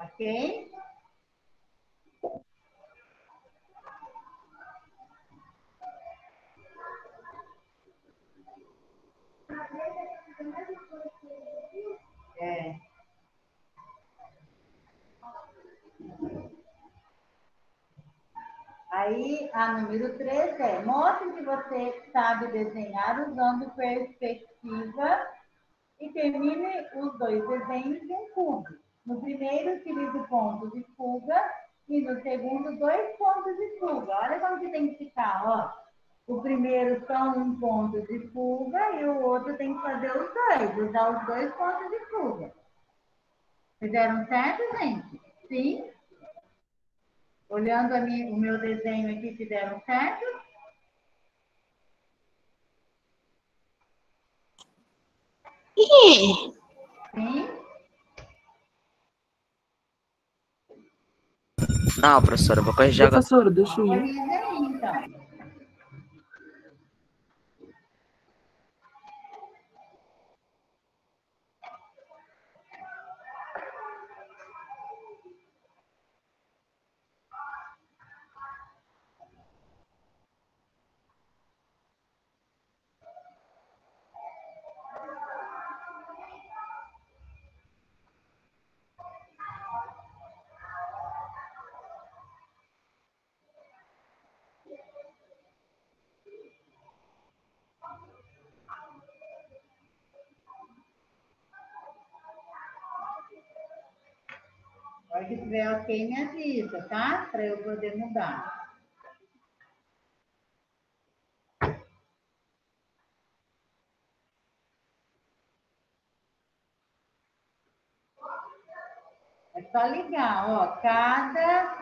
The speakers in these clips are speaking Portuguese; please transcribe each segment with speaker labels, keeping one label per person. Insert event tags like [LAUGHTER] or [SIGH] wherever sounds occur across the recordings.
Speaker 1: Ok? É. Aí, a número 3 é, mostre que você sabe desenhar usando perspectiva e termine os dois desenhos em cubo. No primeiro, utilize o ponto de fuga e no segundo, dois pontos de fuga. Olha como que tem que ficar, ó. O primeiro só um ponto de fuga e o outro tem que fazer os dois, usar os dois pontos de fuga. Fizeram certo, gente? Sim? Olhando minha, o meu desenho aqui, fizeram certo?
Speaker 2: Sim.
Speaker 3: Não, professora, vou corrigir agora.
Speaker 4: Professora, deixa eu ir.
Speaker 1: Tiver ok, me avisa, tá? Para eu poder mudar. É só ligar, ó, cada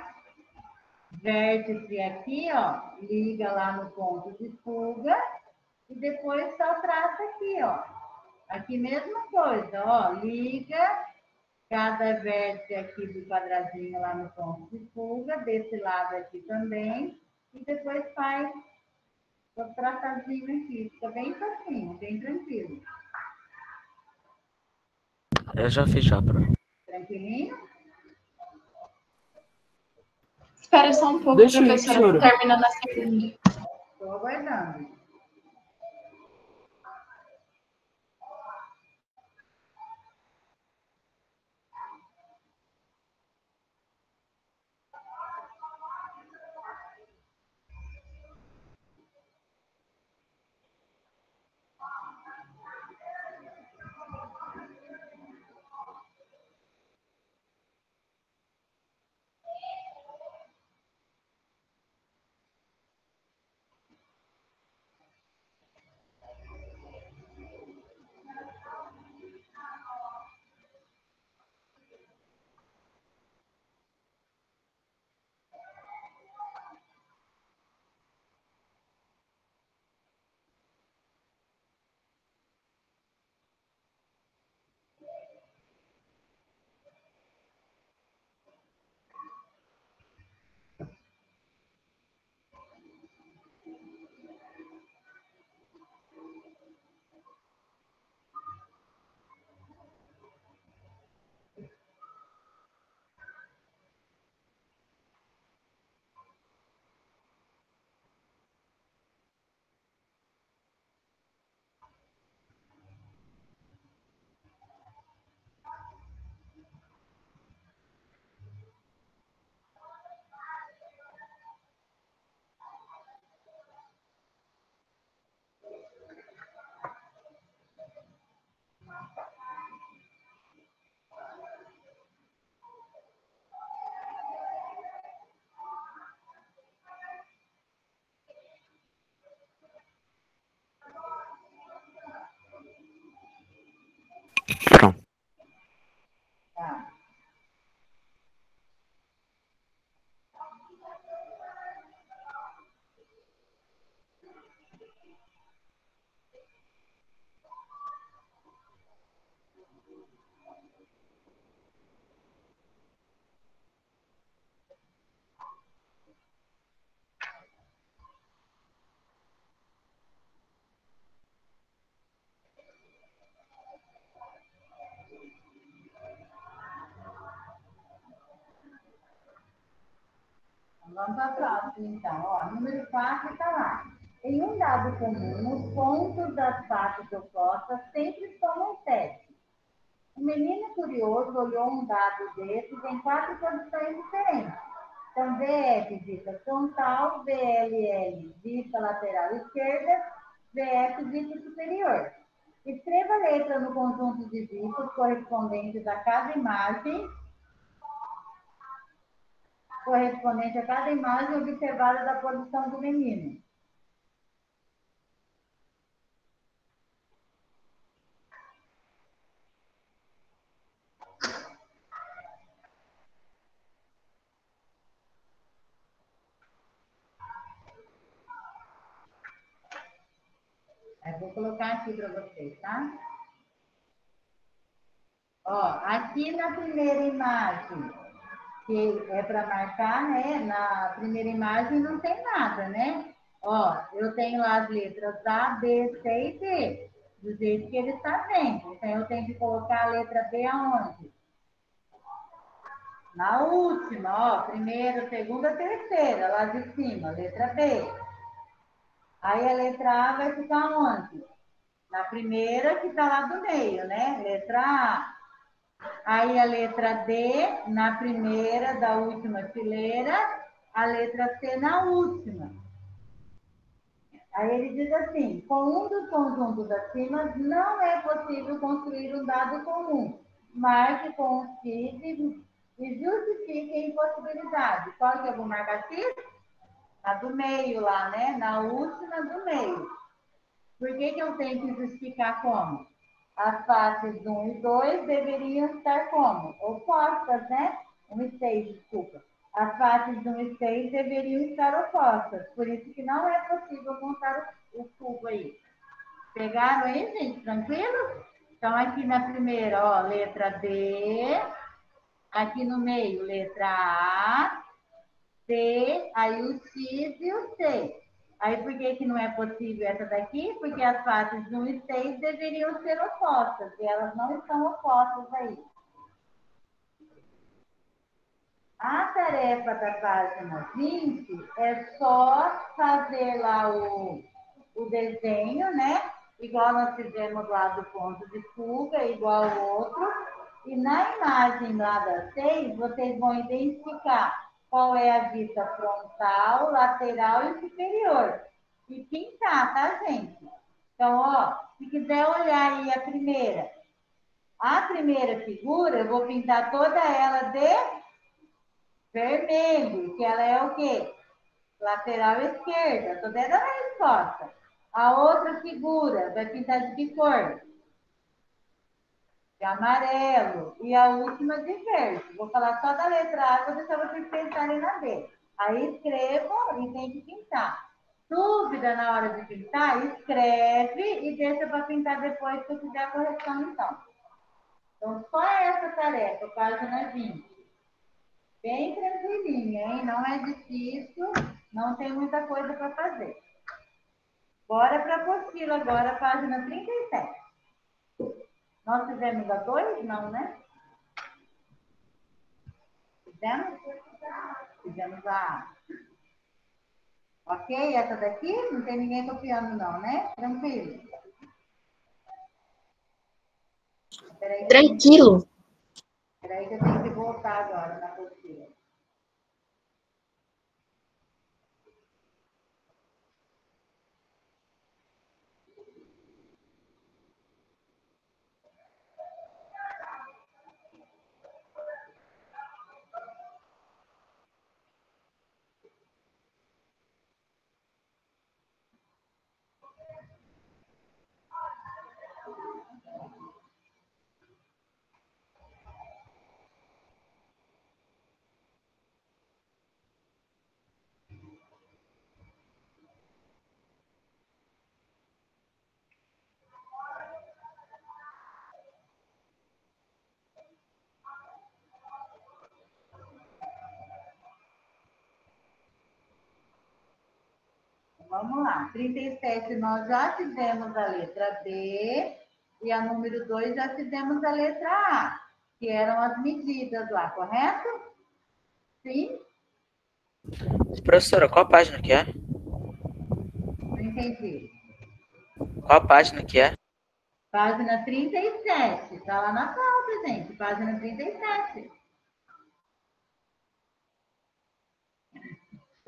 Speaker 1: vértice aqui, ó, liga lá no ponto de fuga e depois só traça aqui, ó. Aqui mesma coisa, ó, liga cada vértice aqui do quadradinho lá no ponto de fuga, desse lado aqui também, e depois faz o traçadinho aqui. Fica bem facinho, bem tranquilo.
Speaker 3: Eu já fiz já, prof.
Speaker 1: Tranquilinho?
Speaker 2: Espera só um pouco,
Speaker 4: Deixa
Speaker 2: professora, terminando a segunda.
Speaker 1: Estou aguardando. Vamos para a próxima, então. Ó, número 4 está lá. Em um dado comum, os pontos das partes opostas sempre em 7. O menino curioso olhou um dado desses em quatro posições diferentes. Então, VF vista frontal, VLL vista lateral esquerda, VF vista superior. Escreva a letra no conjunto de vistas correspondentes a cada imagem correspondente a cada imagem observada da posição do menino. Eu vou colocar aqui para vocês, tá? Ó, aqui na primeira imagem, que é para marcar, né? Na primeira imagem não tem nada, né? Ó, eu tenho lá as letras A, B, C e D, do jeito que ele está vendo. Então, eu tenho que colocar a letra B aonde? Na última, ó, primeira, segunda, terceira, lá de cima, letra B. Aí a letra A vai ficar onde? Na primeira que está lá do meio, né? Letra A. Aí a letra D na primeira da última fileira, a letra C na última. Aí ele diz assim: com um dos conjuntos acima, não é possível construir um dado comum. Marque com o X e justifique a impossibilidade. Qual que eu vou marcar X? A do meio lá, né? Na última do meio. Por que, que eu tenho que justificar como? As faces 1 e 2 deveriam estar como? Opostas, né? 1 e 6, desculpa. As faces 1 e 6 deveriam estar opostas. Por isso que não é possível montar o, cubo aí. Pegaram aí, gente? Tranquilo? Então, aqui na primeira, ó, letra D. Aqui no meio, letra A. C, aí o X e o C. Aí por que, que não é possível essa daqui? Porque as faces 1 e 6 deveriam ser opostas, e elas não estão opostas aí. A tarefa da página 20 é só fazer lá o, o desenho, né? Igual nós fizemos lá do ponto de fuga, igual o outro. E na imagem lá da 6, vocês vão identificar qual é a vista frontal, lateral e superior. E pintar, tá, gente? Então, ó, se quiser olhar aí a primeira, a primeira figura, eu vou pintar toda ela de vermelho, que ela é o quê? Lateral esquerda. Tô dando a resposta. A outra figura vai pintar de que cor? De amarelo e a última de verde. Vou falar só da letra A, vou deixar vocês pensarem na B. Aí escrevam e tem que pintar. Dúvida na hora de pintar, escreve e deixa para pintar depois se eu fizer a correção, então. Então, só essa tarefa, página 20. Bem tranquilinha, hein? Não é difícil, não tem muita coisa para fazer. Bora para a apostila agora, página 37. Nós fizemos a dois? Não, né? Fizemos? Fizemos a Ok? Essa daqui? Não tem ninguém copiando, não, né? Tranquilo.
Speaker 2: Tranquilo.
Speaker 1: Peraí que eu tenho que voltar agora na postura. Vamos lá. 37 nós já fizemos a letra B e a número 2 já fizemos a letra A, que eram as medidas lá, correto? Sim?
Speaker 3: Professora, qual página que é?
Speaker 1: Não entendi.
Speaker 3: Qual página que é?
Speaker 1: Página 37. Está lá na pauta, gente. Página 37.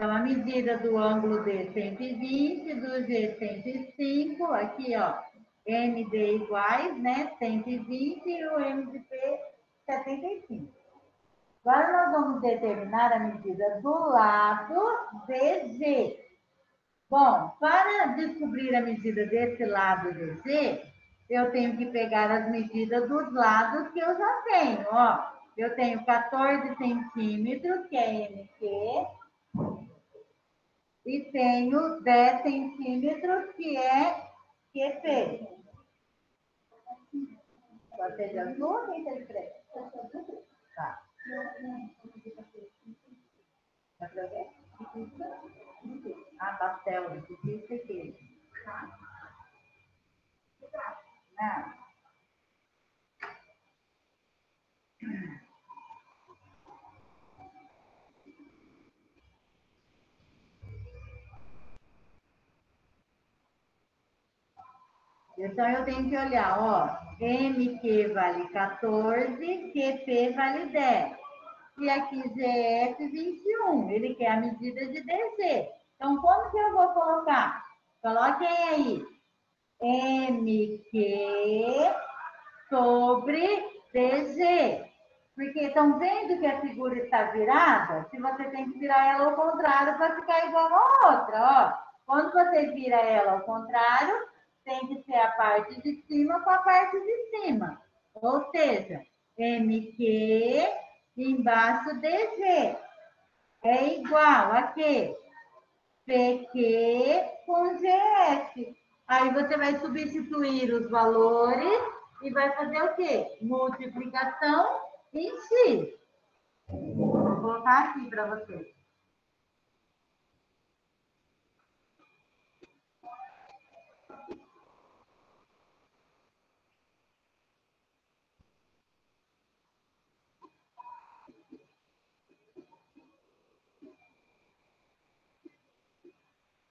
Speaker 1: Então, a medida do ângulo D 120, do G 105, aqui, ó, MD iguais, né? 120 e o MDP 75. Agora nós vamos determinar a medida do lado DG. Bom, para descobrir a medida desse lado DG, eu tenho que pegar as medidas dos lados que eu já tenho, ó. Eu tenho 14 centímetros, que é MQ, e tenho 10 centímetros, que é QP. Pode ser de azul ou de preto? Tá. Dá pra ver? Ah, pastel, difícil aqui. Não. Então, eu tenho que olhar, ó, MQ vale 14, QP vale 10. E aqui GF 21, ele quer a medida de DG. Então, como que eu vou colocar? Coloquem aí. MQ sobre DG. Porque estão vendo que a figura está virada? Se você tem que virar ela ao contrário para ficar igual a outra, ó. Quando você vira ela ao contrário, tem que ser a parte de cima com a parte de cima. Ou seja, MQ embaixo DG é igual a quê? PQ com GF. Aí você vai substituir os valores e vai fazer o quê? Multiplicação em X. Vou colocar aqui para vocês.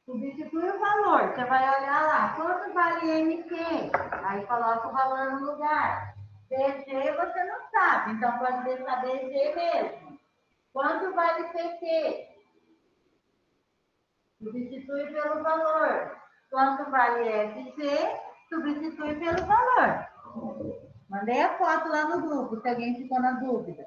Speaker 1: Substitui o valor. Você vai olhar lá. Quanto vale MQ? Aí coloca o valor no lugar. DG você não sabe. Então pode deixar DG mesmo. Quanto vale PQ? Substitui pelo valor. Quanto vale FG? Substitui pelo valor. Mandei a foto lá no grupo, se alguém ficou na dúvida.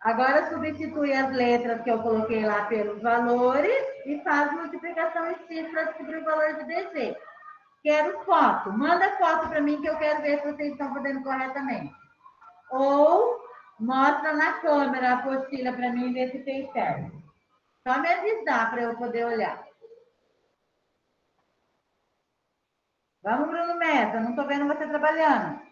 Speaker 1: Agora substitui as letras que eu coloquei lá pelos valores e faz multiplicação em para descobrir o valor de DG. Quero foto. Manda foto para mim que eu quero ver se vocês estão fazendo corretamente. Ou mostra na câmera a apostila para mim ver se fez certo. Só me avisar para eu poder olhar. Vamos, Bruno Mesa. Não estou vendo você trabalhando.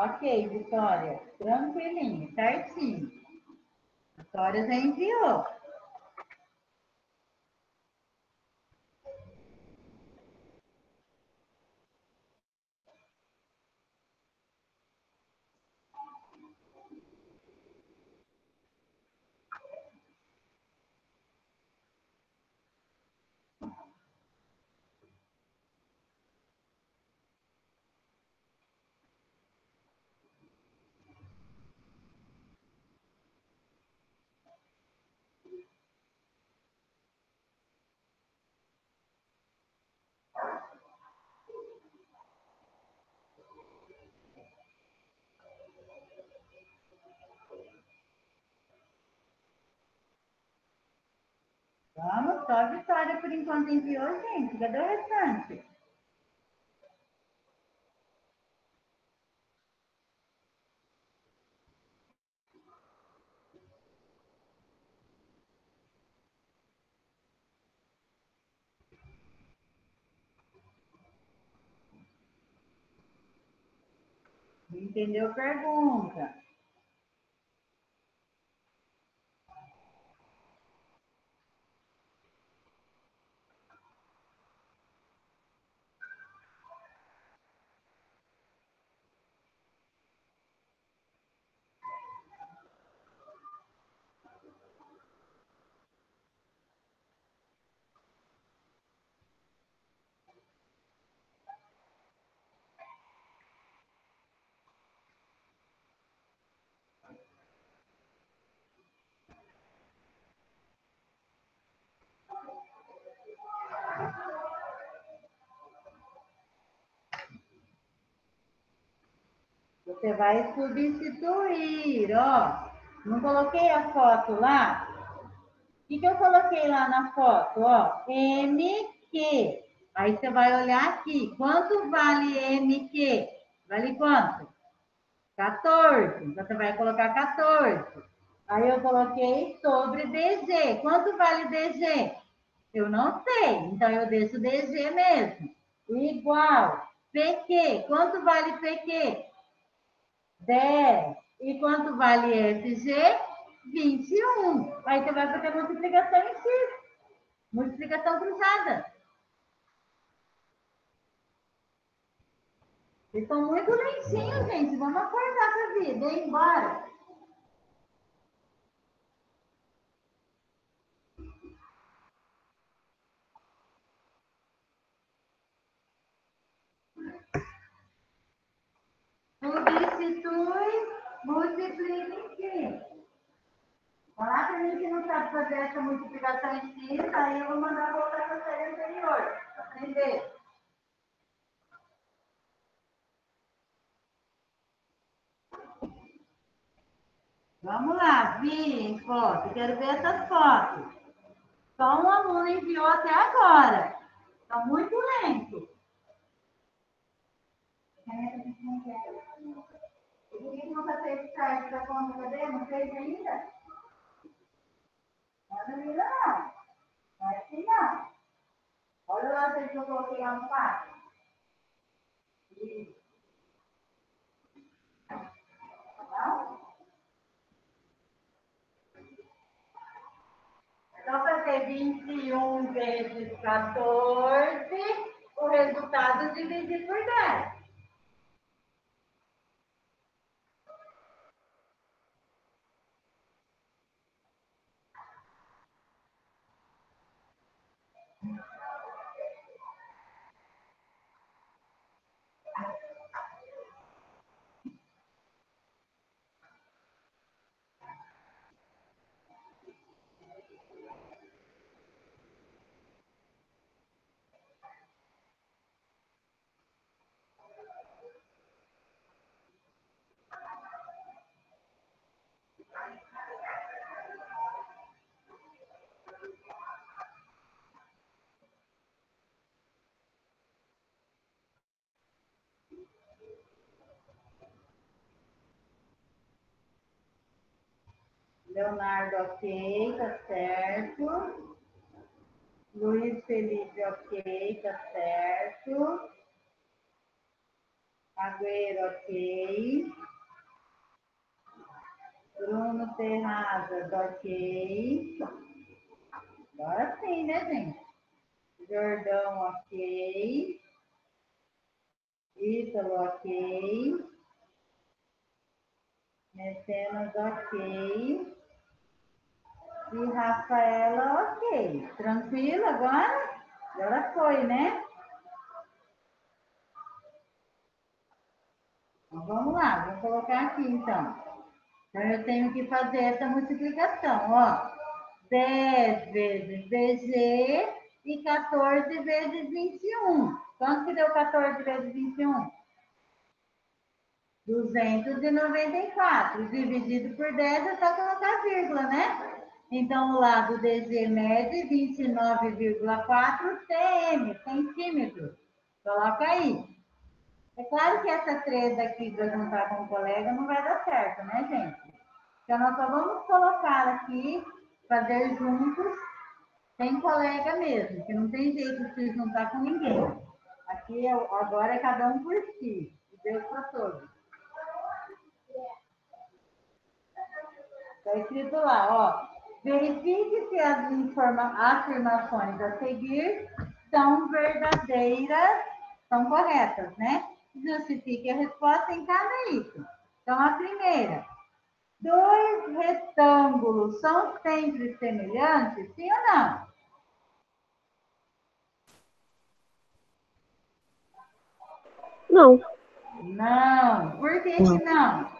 Speaker 1: Ok, Vitória. Tranquilinho, certinho. Vitória já enviou. Vamos, só a Vitória por enquanto enviou, gente. Cadê o restante? Entendeu a pergunta? Você vai substituir, ó. Não coloquei a foto lá? O que, eu coloquei lá na foto? Ó, MQ. Aí você vai olhar aqui. Quanto vale MQ? Vale quanto? 14. Então você vai colocar 14. Aí eu coloquei sobre DG. Quanto vale DG? Eu não sei. Então eu deixo DG mesmo. Igual. PQ. Quanto vale PQ? 10. E quanto vale FG? 21. Aí você vai fazer multiplicação em X. Multiplicação cruzada. Vocês estão muito lentinhos, gente. Vamos acordar para a vida, hein? Bora. Substitui, multiplica em si. Falar para fazer essa multiplicação em si, aí eu vou mandar voltar para a série anterior. Aprender. Vamos lá, vi foto. Quero ver essas fotos. Só um aluno enviou até agora. Está muito lento. Por que não está feito site da conta cadê? Não fez ainda? Assim não. Olha lá se eu coloquei lá no quarto. Não? Então, fazer 21 vezes 14, o resultado dividir por 10. Leonardo, ok, tá certo. Luiz Felipe, ok, tá certo. Agüero, ok. Bruno Terrazas, ok. Agora sim, né, gente? Jordão, ok. Ítalo, ok. Mecenas, ok. E Rafaela, ok. Tranquilo agora? Agora foi, né? Então, vamos lá, vou colocar aqui então. Então, eu tenho que fazer essa multiplicação, ó. 10 vezes VG e 14 vezes 21. Quanto que deu 14 vezes 21? 294. Dividido por 10 é só colocar vírgula, né? Então, o lado DG mede 29,4 cm, centímetros. Coloca aí. É claro que essa 3 aqui para juntar com o colega não vai dar certo, né, gente? Então, nós só vamos colocar aqui, fazer juntos, sem colega mesmo, que não tem jeito de se juntar com ninguém. Aqui, é agora é cada um por si. Deus para todos. Está escrito lá, ó. Verifique se as afirmações a seguir são verdadeiras, são corretas, né? Justifique a resposta em cada item. Então, a primeira. Dois retângulos são sempre semelhantes? Sim ou não?
Speaker 5: Não.
Speaker 1: Não. Por que, que não?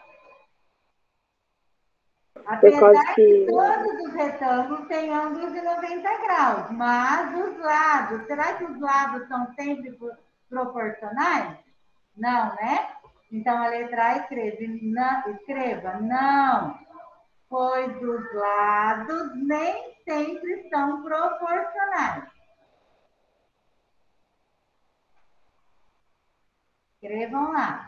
Speaker 1: Apesar
Speaker 5: que-
Speaker 1: que todos os retângulos têm ângulos de 90 graus, mas os lados, será que os lados são sempre pro- proporcionais? Não, né? Então a letra A escreve, não, escreva não, pois os lados nem sempre são proporcionais. Escrevam lá.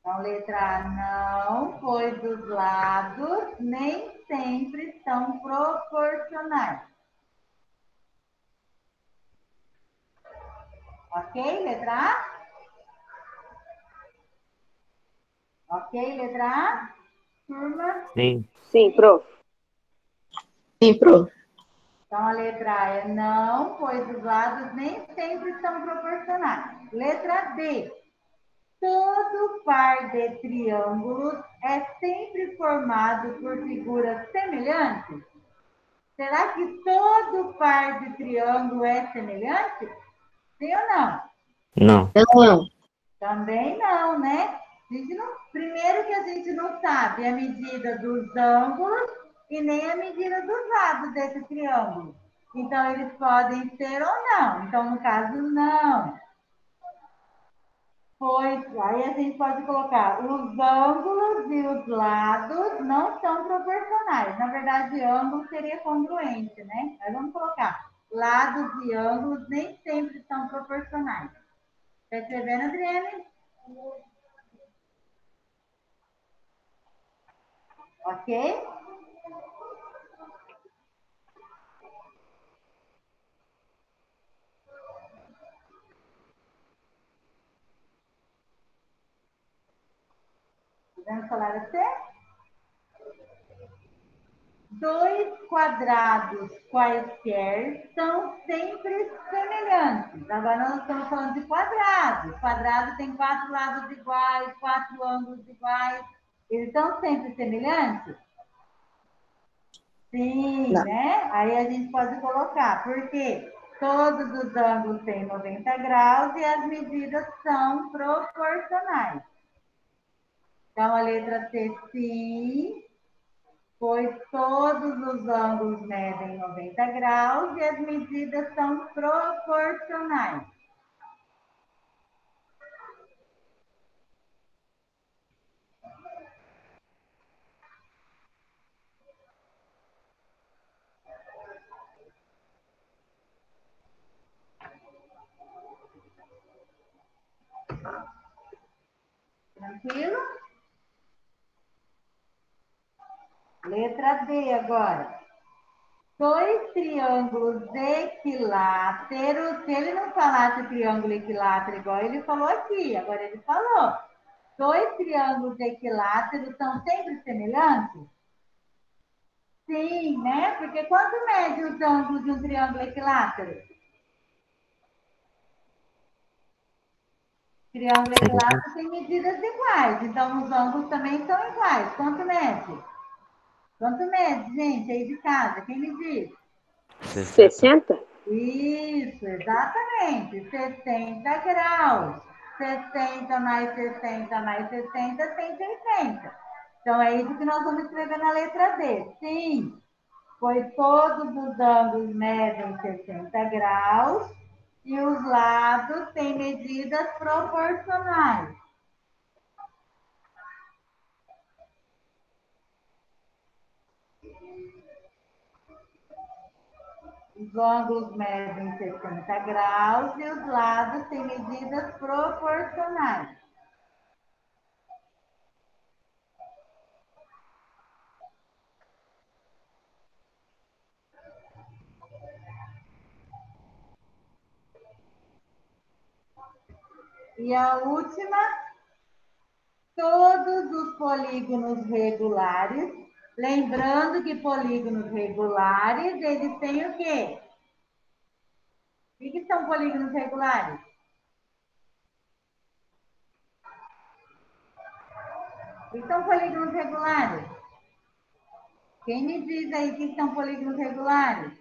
Speaker 1: Então, letra A, não, pois os lados nem sempre são proporcionais. Ok, letra A? Ok, letra A? Turma?
Speaker 6: Sim.
Speaker 5: Sim, prof.
Speaker 2: Sim, pro.
Speaker 1: Então, a letra A é não, pois os lados nem sempre são proporcionais. Letra B. Todo par de triângulos é sempre formado por figuras semelhantes? Será que todo par de triângulo é semelhante? Sim ou não?
Speaker 6: Não.
Speaker 2: Não.
Speaker 1: Também não, né? A gente não- primeiro que a gente não sabe a medida dos ângulos e nem a medida dos lados desse triângulo. Então, eles podem ser ou não. Então, no caso, não. Pois, aí a gente pode colocar os ângulos e os lados não são proporcionais. Na verdade, ângulo seria congruente, né? Mas vamos colocar lados e ângulos nem sempre são proporcionais. Está escrevendo, Adriane? Ok? Podemos falar assim? Dois quadrados quaisquer são sempre semelhantes. Agora nós estamos falando de quadrados. Quadrado tem quatro lados iguais, quatro ângulos iguais. Eles são sempre semelhantes? Sim,
Speaker 2: Não.
Speaker 1: né? Aí a gente pode colocar, porque todos os ângulos têm 90 graus e as medidas são proporcionais. Então, a letra C, sim, pois todos os ângulos medem 90 graus e as medidas são proporcionais. Tranquilo? Letra D agora. Dois triângulos equiláteros. Se ele não falasse triângulo equilátero igual ele falou aqui, agora ele falou. Dois triângulos equiláteros são sempre semelhantes? Sim, né? Porque quanto mede os ângulos de um triângulo equilátero? Triângulo equilátero tem medidas iguais, então os ângulos também são iguais. Quanto mede? Quanto mede, gente, aí de casa? Quem me diz?
Speaker 5: 60?
Speaker 1: Isso, exatamente. 60 graus. 60 mais 60 mais 60, 180. Então, é isso que nós vamos escrever na letra D. Sim, pois todos os ângulos medem 60 graus e os lados têm medidas proporcionais. Os ângulos medem 60 graus e os lados têm medidas proporcionais. E a última, todos os polígonos regulares. Lembrando que polígonos regulares, eles têm o quê? O que, são polígonos regulares? O que são polígonos regulares? Quem me diz aí que são polígonos regulares?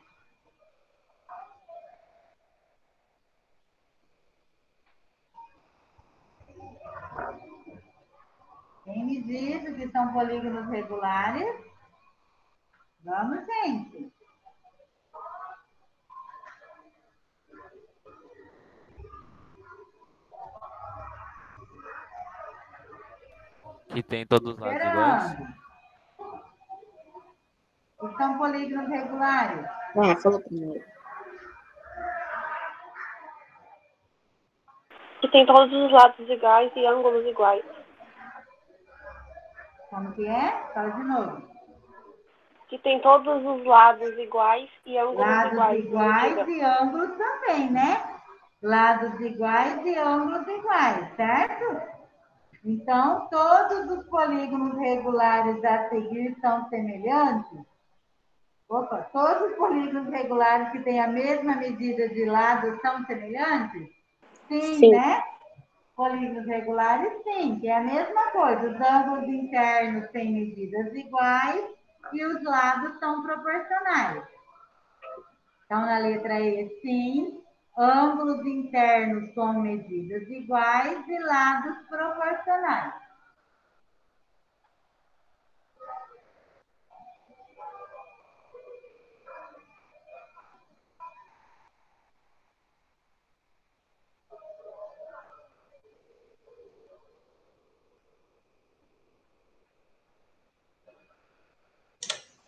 Speaker 1: Quem me diz o que são polígonos regulares? Vamos, gente.
Speaker 7: Que tem todos os lados iguais.
Speaker 1: Esperando. O que são polígonos regulares?
Speaker 2: Ah, falou primeiro.
Speaker 8: Que tem todos os lados iguais e ângulos iguais.
Speaker 1: Como que é? Fala de novo.
Speaker 8: Que tem todos os lados iguais e ângulos
Speaker 1: Lados
Speaker 8: iguais.
Speaker 1: iguais e ângulos também, né? Lados iguais e ângulos iguais, certo? Então, todos os polígonos regulares a seguir são semelhantes? Opa, todos os polígonos regulares que têm a mesma medida de lados são semelhantes? Sim,
Speaker 8: Sim.
Speaker 1: né? Polígonos regulares, sim, que é a mesma coisa. Os ângulos internos têm medidas iguais e os lados são proporcionais. Então, na letra E, sim, ângulos internos com medidas iguais e lados proporcionais.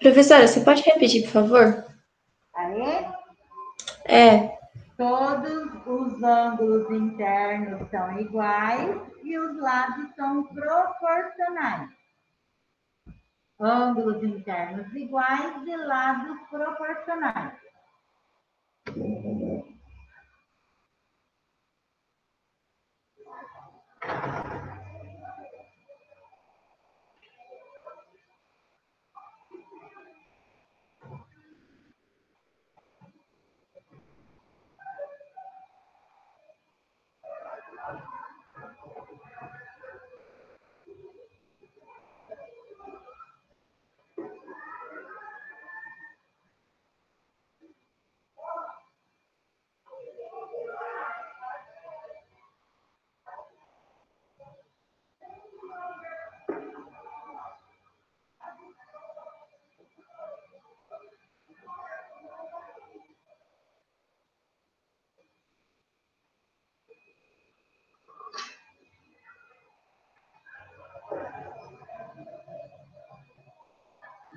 Speaker 2: Professora, você pode repetir, por favor?
Speaker 1: Aí,
Speaker 2: É,
Speaker 1: todos os ângulos internos são iguais e os lados são proporcionais. Ângulos internos iguais e lados proporcionais.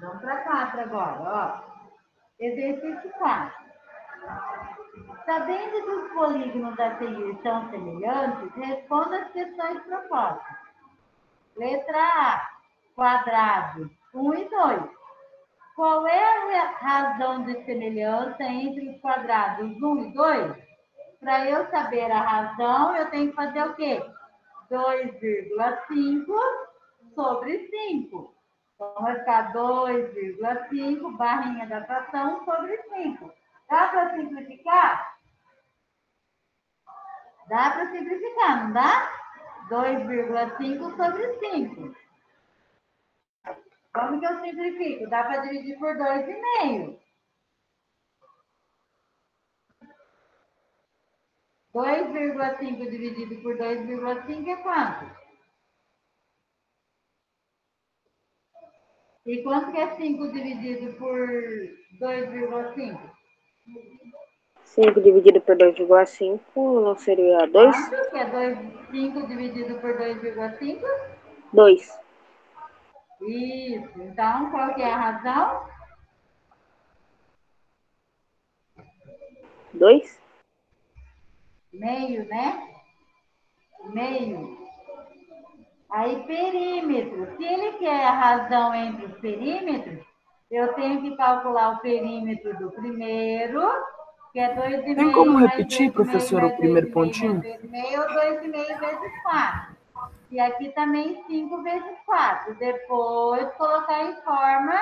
Speaker 1: Vamos para 4 agora, ó. Exercício 4. Sabendo que os polígonos a seguir são semelhantes, responda as questões propostas. Letra A, quadrados 1 e 2. Qual é a razão de semelhança entre os quadrados 1 e 2? Para eu saber a razão, eu tenho que fazer o quê? 2,5 sobre 5. Então, vai ficar 2,5 barrinha da fração sobre 5. Dá para simplificar? Dá para simplificar, não dá? 2,5 sobre 5. Como que eu simplifico? Dá para dividir por 2,5. 2,5 dividido por 2,5 é quanto? E quanto que é 5 dividido por 2,5?
Speaker 8: 5 dividido por 2,5 não seria 2?
Speaker 1: Quanto que é 2, 5 dividido por 2,5?
Speaker 8: 2.
Speaker 1: Isso. Então, qual que é a razão?
Speaker 8: 2?
Speaker 1: Meio, né? Meio. Aí, perímetro. Se ele quer a razão entre os perímetros, eu tenho que calcular o perímetro do primeiro, que é 2,5
Speaker 4: Tem como repetir,
Speaker 1: 2,5
Speaker 4: professora, o primeiro
Speaker 1: 2,5
Speaker 4: pontinho?
Speaker 1: mais 2,5 ou 2,5 vezes 4. E aqui também 5 vezes 4. Depois, colocar em forma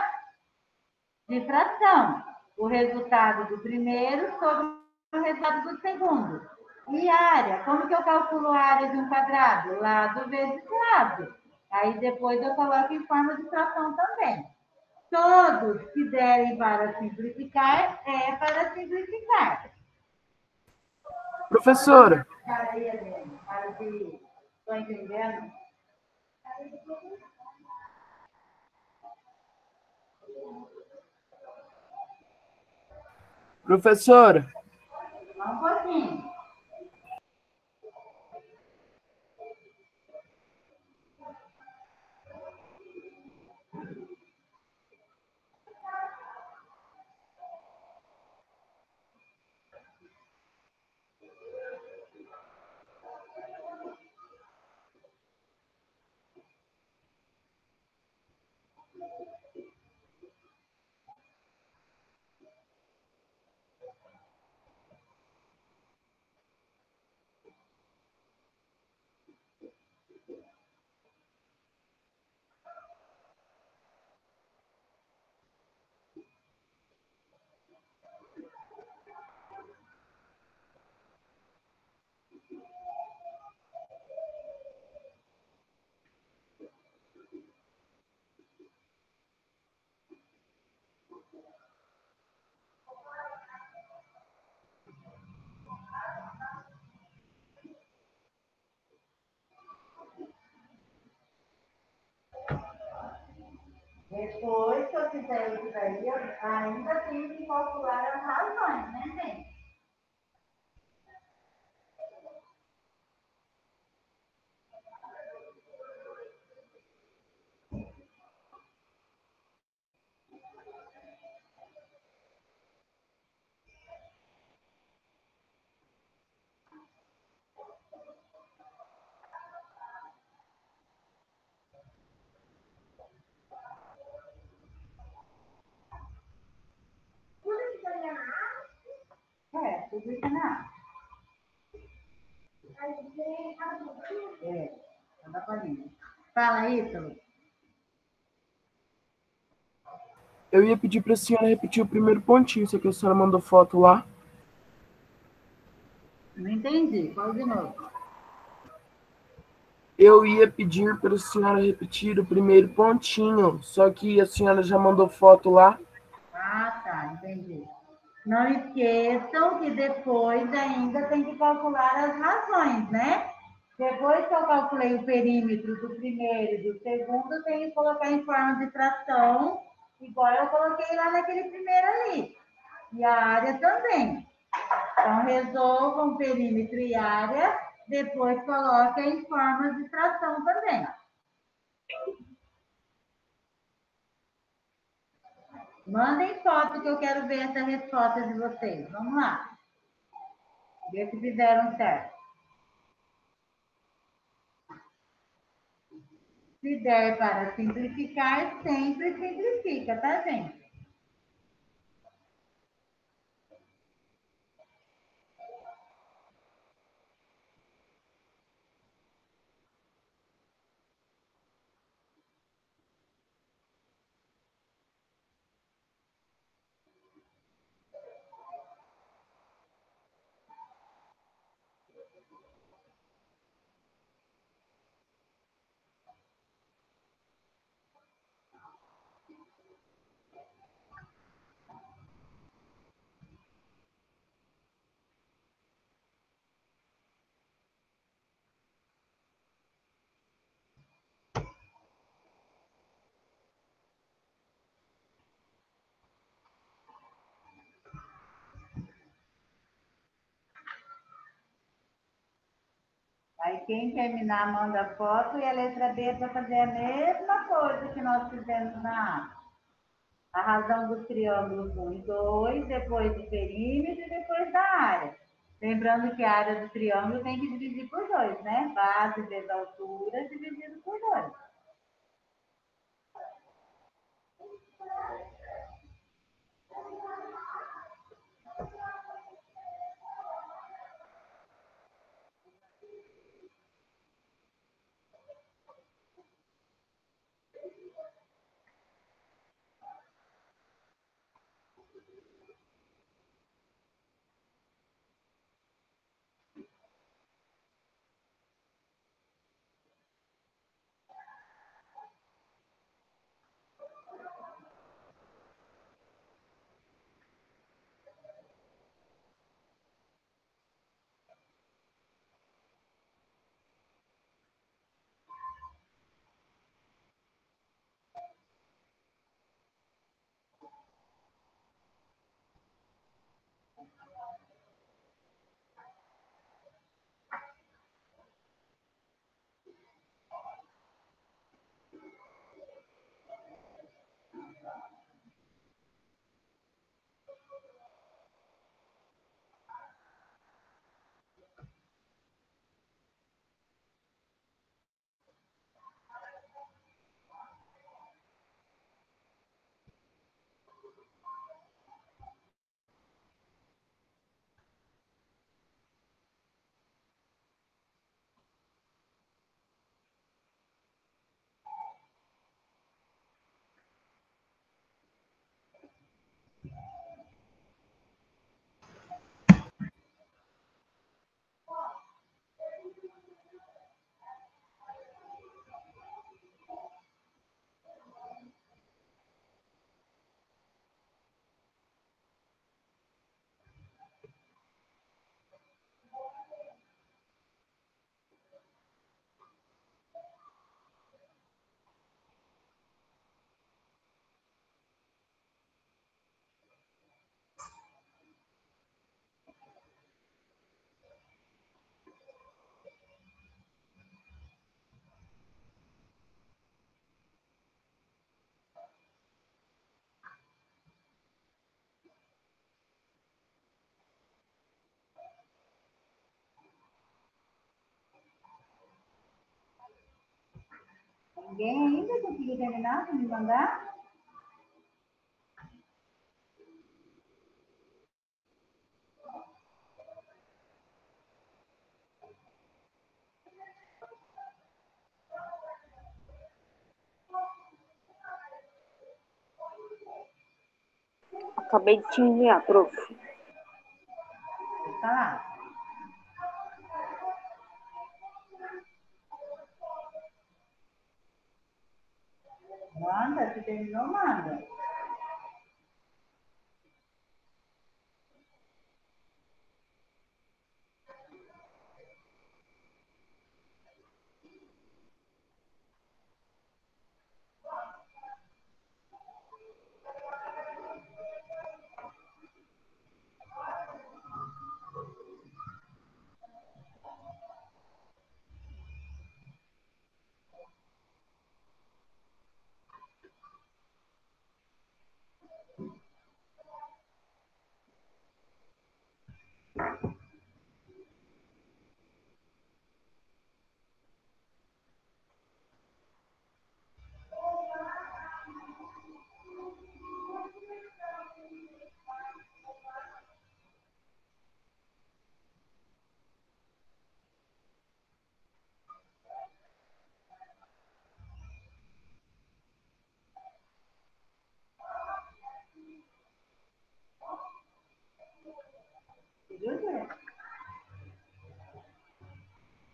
Speaker 1: de fração. O resultado do primeiro sobre o resultado do segundo. E área, como que eu calculo a área de um quadrado? Lado vezes lado. Aí depois eu coloco em forma de fração também. Todos que derem para simplificar, é para simplificar.
Speaker 4: Professora,
Speaker 1: Para aí, Helena, para de... Estou entendendo?
Speaker 4: professora,
Speaker 1: um pouquinho. Depois que eu fizer isso daí, eu ainda tenho que calcular as razões, né, gente? É, tudo isso na É, anda com a linha. Fala, Ítalo.
Speaker 4: eu ia pedir para a senhora repetir o primeiro pontinho, só que a senhora mandou foto lá.
Speaker 1: Não entendi. Fala de novo.
Speaker 4: Eu ia pedir para a senhora repetir o primeiro pontinho, só que a senhora já mandou foto lá.
Speaker 1: Ah, tá, entendi. Não esqueçam que depois ainda tem que calcular as razões, né? Depois que eu calculei o perímetro do primeiro e do segundo, tenho que colocar em forma de fração, igual eu coloquei lá naquele primeiro ali. E a área também. Então, resolvam perímetro e área, depois coloquem em forma de fração também. Mandem foto que eu quero ver essa resposta de vocês. Vamos lá. Ver se fizeram certo. Se der para simplificar, sempre simplifica, tá, gente? Aí quem terminar manda foto e a letra B para fazer a mesma coisa que nós fizemos na A. A razão dos triângulos 1 e 2, depois do perímetro e depois da área. Lembrando que a área do triângulo tem que dividir por 2, né? Base vezes altura dividido por 2. Ninguém ainda conseguiu terminar de me mandar?
Speaker 5: Acabei de te enviar, prof.
Speaker 1: Tá lá. Manda, se terminou, manda.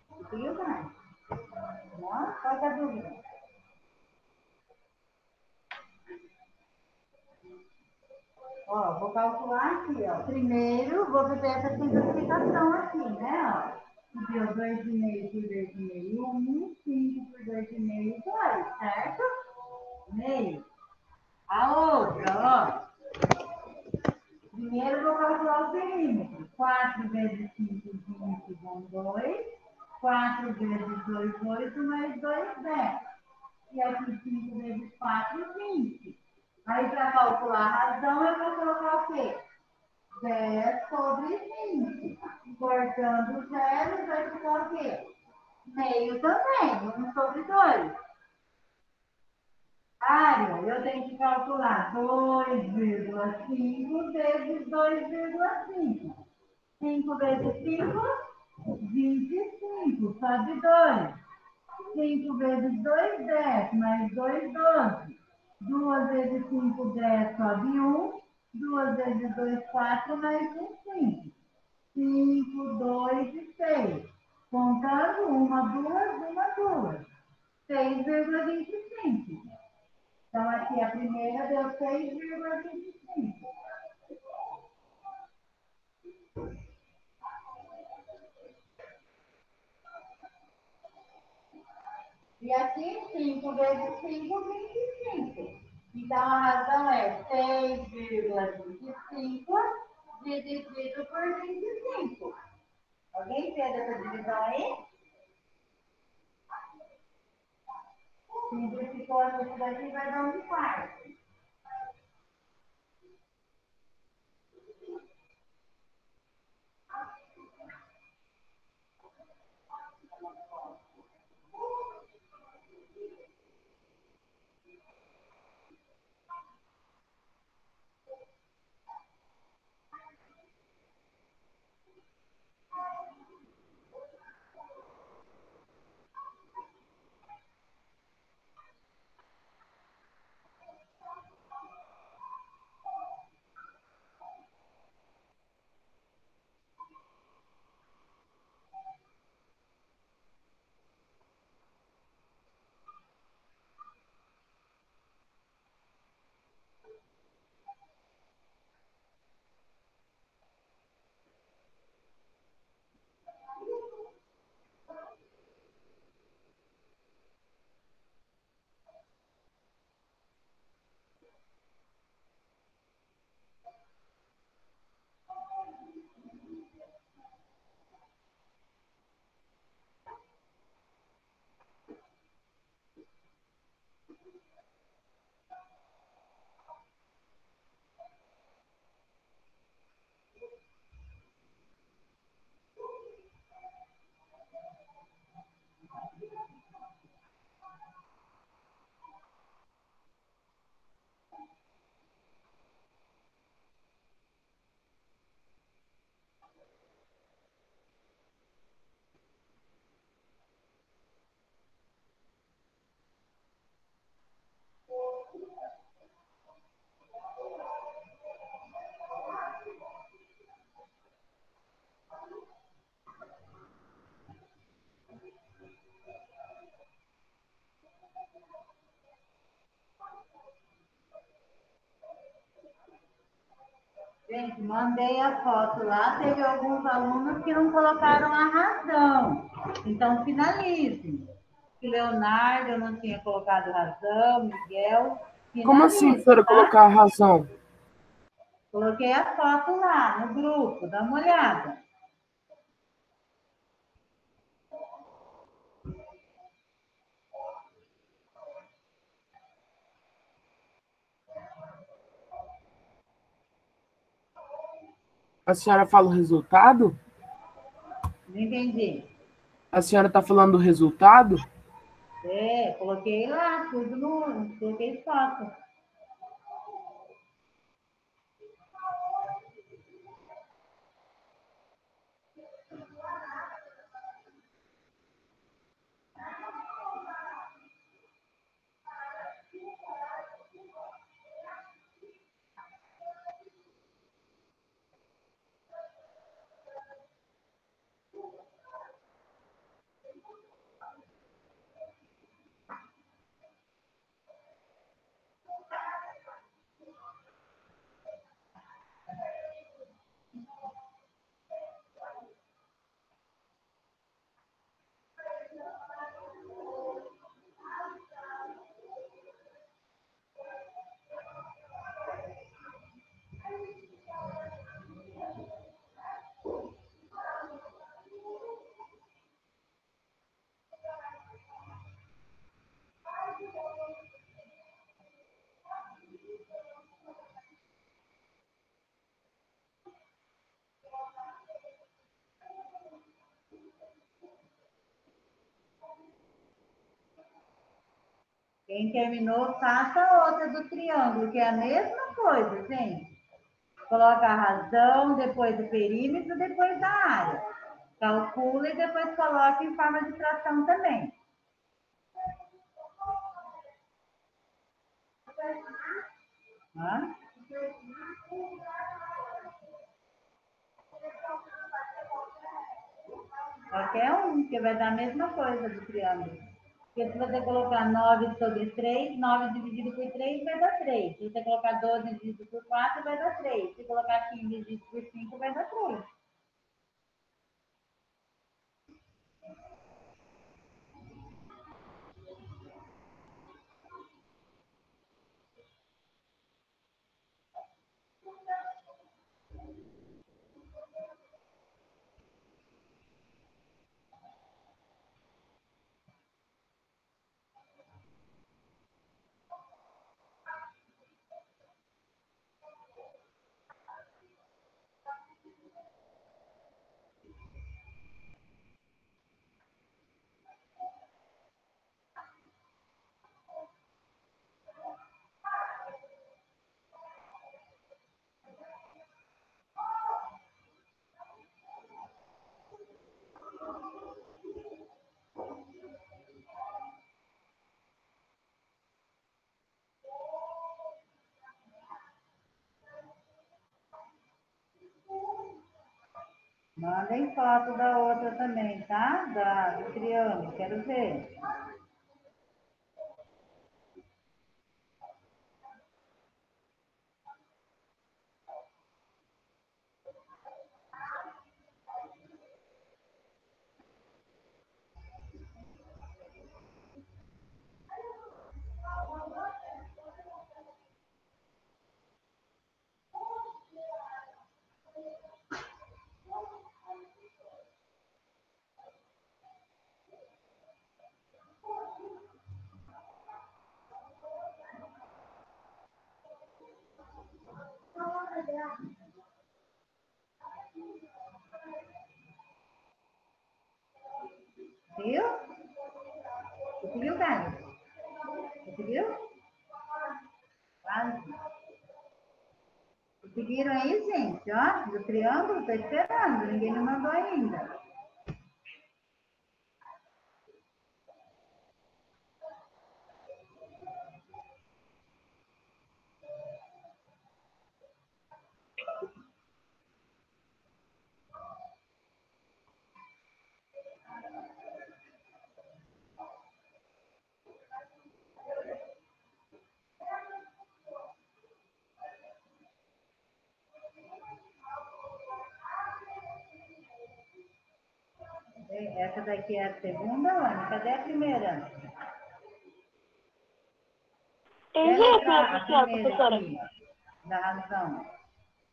Speaker 1: Conseguiu, Zé? Não? Qual é a dúvida? Ó, vou calcular aqui, ó. Primeiro, vou fazer essa simplificação aqui, né, ó. Deu 2,5 por 2,5, 1, 5 por 2,5, 2, certo? Meio. A outra, ó. Primeiro, vou calcular o perímetro. 4 vezes 5, 20, vão 2. 4 vezes 2, 8, mais 2, 10. E aqui 5 vezes 4, 20. Aí, para calcular a razão, eu vou colocar o quê? 10 sobre 20. Cortando zero, vai ficar o quê? Meio também, 1 sobre 2. Área, eu tenho que calcular 2,5 vezes 2,5. 5 vezes 5, 25, sobe 2. 5 vezes 2, 10, mais 2, 12. 2 vezes 5, 10, sobe 1. 2 vezes 2, 4, mais 1, 5. 5, 2 e 6. Contando, uma, duas, uma, duas. 6,25. Então, aqui a primeira deu 6,25. E aqui, 5 vezes 5, 25. Então, a razão é 6,25 dividido por 25. Alguém fez essa divisão aí? Simplificou isso daqui, vai dar um quarto. Gente, mandei a foto lá, teve alguns alunos que não colocaram a razão. Então, finalize. Leonardo eu não tinha colocado razão, Miguel.
Speaker 4: Como assim,
Speaker 1: finalize,
Speaker 4: professora,
Speaker 1: tá?
Speaker 4: colocar a razão?
Speaker 1: Coloquei a foto lá no grupo, dá uma olhada.
Speaker 4: A senhora fala o resultado?
Speaker 1: Não entendi.
Speaker 4: A senhora está falando do resultado?
Speaker 1: É, coloquei lá, tudo no. Coloquei foto. Quem terminou, faça outra do triângulo, que é a mesma coisa, gente. Coloca a razão, depois o perímetro, depois a área. Calcula e depois coloca em forma de fração também. Hã? Qualquer um, que vai dar a mesma coisa do triângulo. Porque se você colocar 9 sobre 3, 9 dividido por 3 vai dar 3. Se você colocar 12 dividido por 4, vai dar 3. Se colocar 15 dividido por 5, vai dar 3. Mandem foto da outra também, tá? Da, do triângulo, quero ver. Viu? Conseguiu, Carlos? Conseguiu? Quase. Conseguiram aí, gente? Ó, do triângulo, tô esperando. Ninguém me mandou ainda. Essa daqui é a segunda, Ana? Cadê a primeira?
Speaker 8: A
Speaker 1: letra
Speaker 8: primeira parcial,
Speaker 1: primeira
Speaker 8: professora.
Speaker 1: aqui, da razão.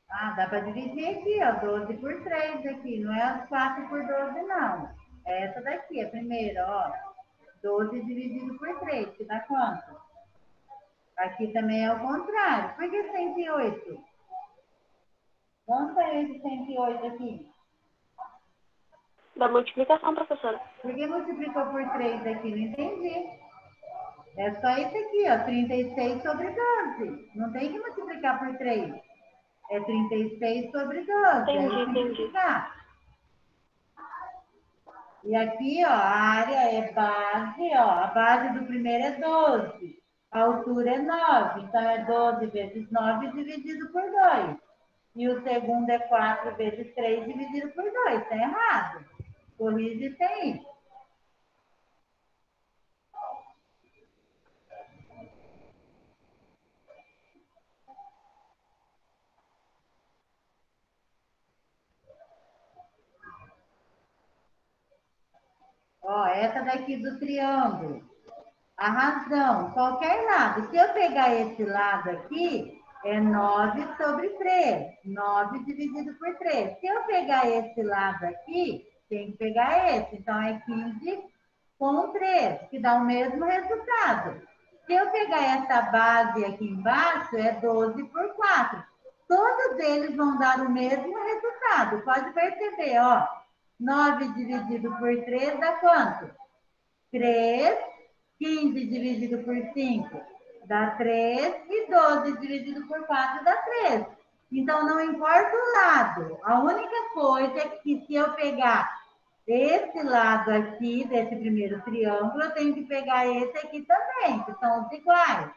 Speaker 1: Ah, dá para dividir aqui, ó, 12 por 3 aqui, não é as 4 por 12, não. É essa daqui, a primeira, ó. 12 dividido por 3, que dá quanto? Aqui também é o contrário. Por que 108? Vamos sair esse 108 aqui.
Speaker 8: Da multiplicação, professora.
Speaker 1: Por que multiplicou por 3 aqui? Não entendi. É só isso aqui, ó, 36 sobre 12. Não tem que multiplicar por 3. É 36 sobre 12.
Speaker 8: Entendi, entendi.
Speaker 1: E aqui, ó, a área é base, ó, a base do primeiro é 12. A altura é 9. Então, é 12 vezes 9 dividido por 2. E o segundo é 4 vezes 3 dividido por 2. Está errado. Corrige aí. Ó, essa daqui do triângulo. A razão, qualquer lado. Se eu pegar esse lado aqui, é 9 sobre 3. 9 dividido por 3. Se eu pegar esse lado aqui, tem que pegar esse. Então, é 15 com 3, que dá o mesmo resultado. Se eu pegar essa base aqui embaixo, é 12 por 4. Todos eles vão dar o mesmo resultado. Pode perceber, ó. 9 dividido por 3 dá quanto? 3. 15 dividido por 5 dá 3. E 12 dividido por 4 dá 3. Então, não importa o lado. A única coisa é que se eu pegar esse lado aqui, desse primeiro triângulo, eu tenho que pegar esse aqui também, que são os iguais.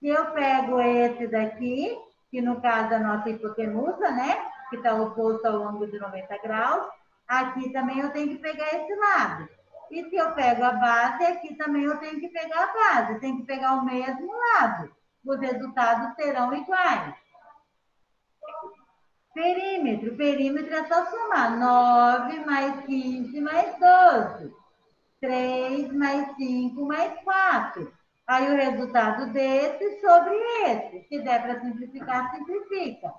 Speaker 1: Se eu pego esse daqui, que no caso é a nossa hipotenusa, né? Que está oposto ao ângulo de 90 graus, aqui também eu tenho que pegar esse lado. E se eu pego a base, aqui também eu tenho que pegar a base. Tem que pegar o mesmo lado. Os resultados serão iguais. Perímetro. Perímetro é só somar. 9 mais 15 mais 12. 3 mais 5 mais 4. Aí o resultado desse sobre esse. Se der para simplificar, simplifica.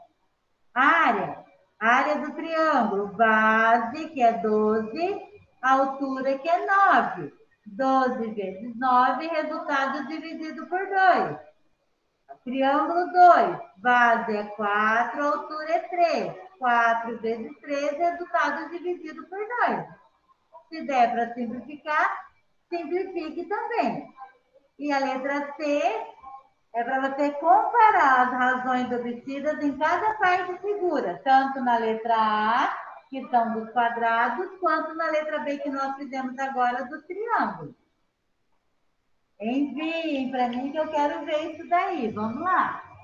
Speaker 1: Área. Área do triângulo. Base, que é 12. Altura, que é 9. 12 vezes 9, resultado dividido por 2. Triângulo 2, base é 4, altura é 3. 4 vezes 3, resultado dividido por 2. Se der para simplificar, simplifique também. E a letra C é para você comparar as razões obtidas em cada parte figura, tanto na letra A, que são dos quadrados, quanto na letra B, que nós fizemos agora, do triângulo. Enviem para mim que eu quero ver isso daí. Vamos lá.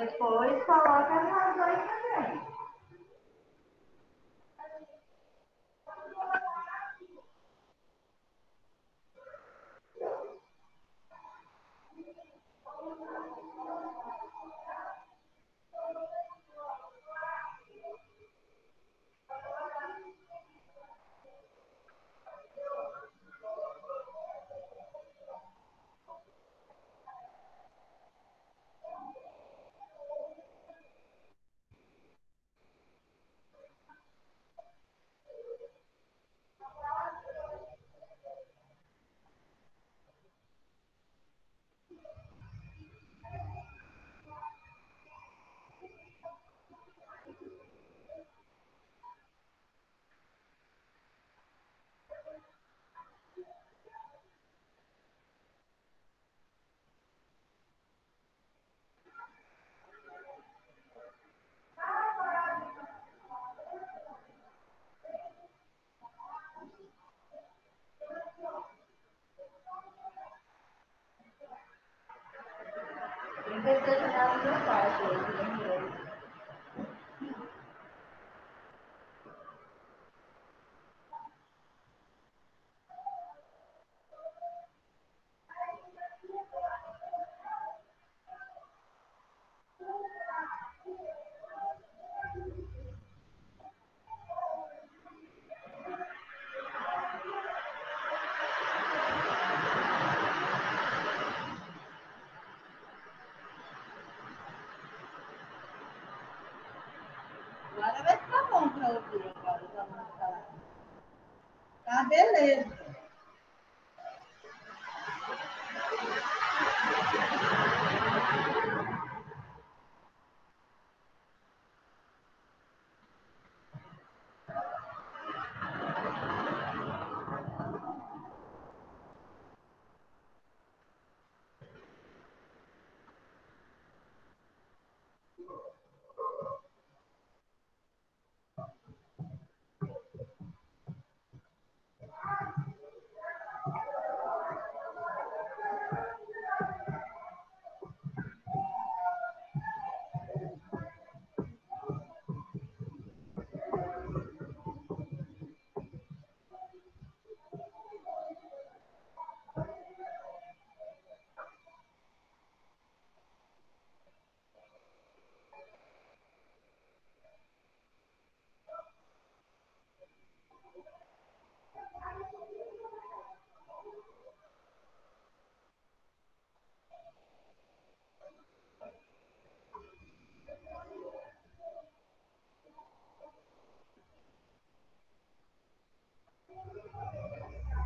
Speaker 1: Depois coloca as razões também.
Speaker 8: uma beleza.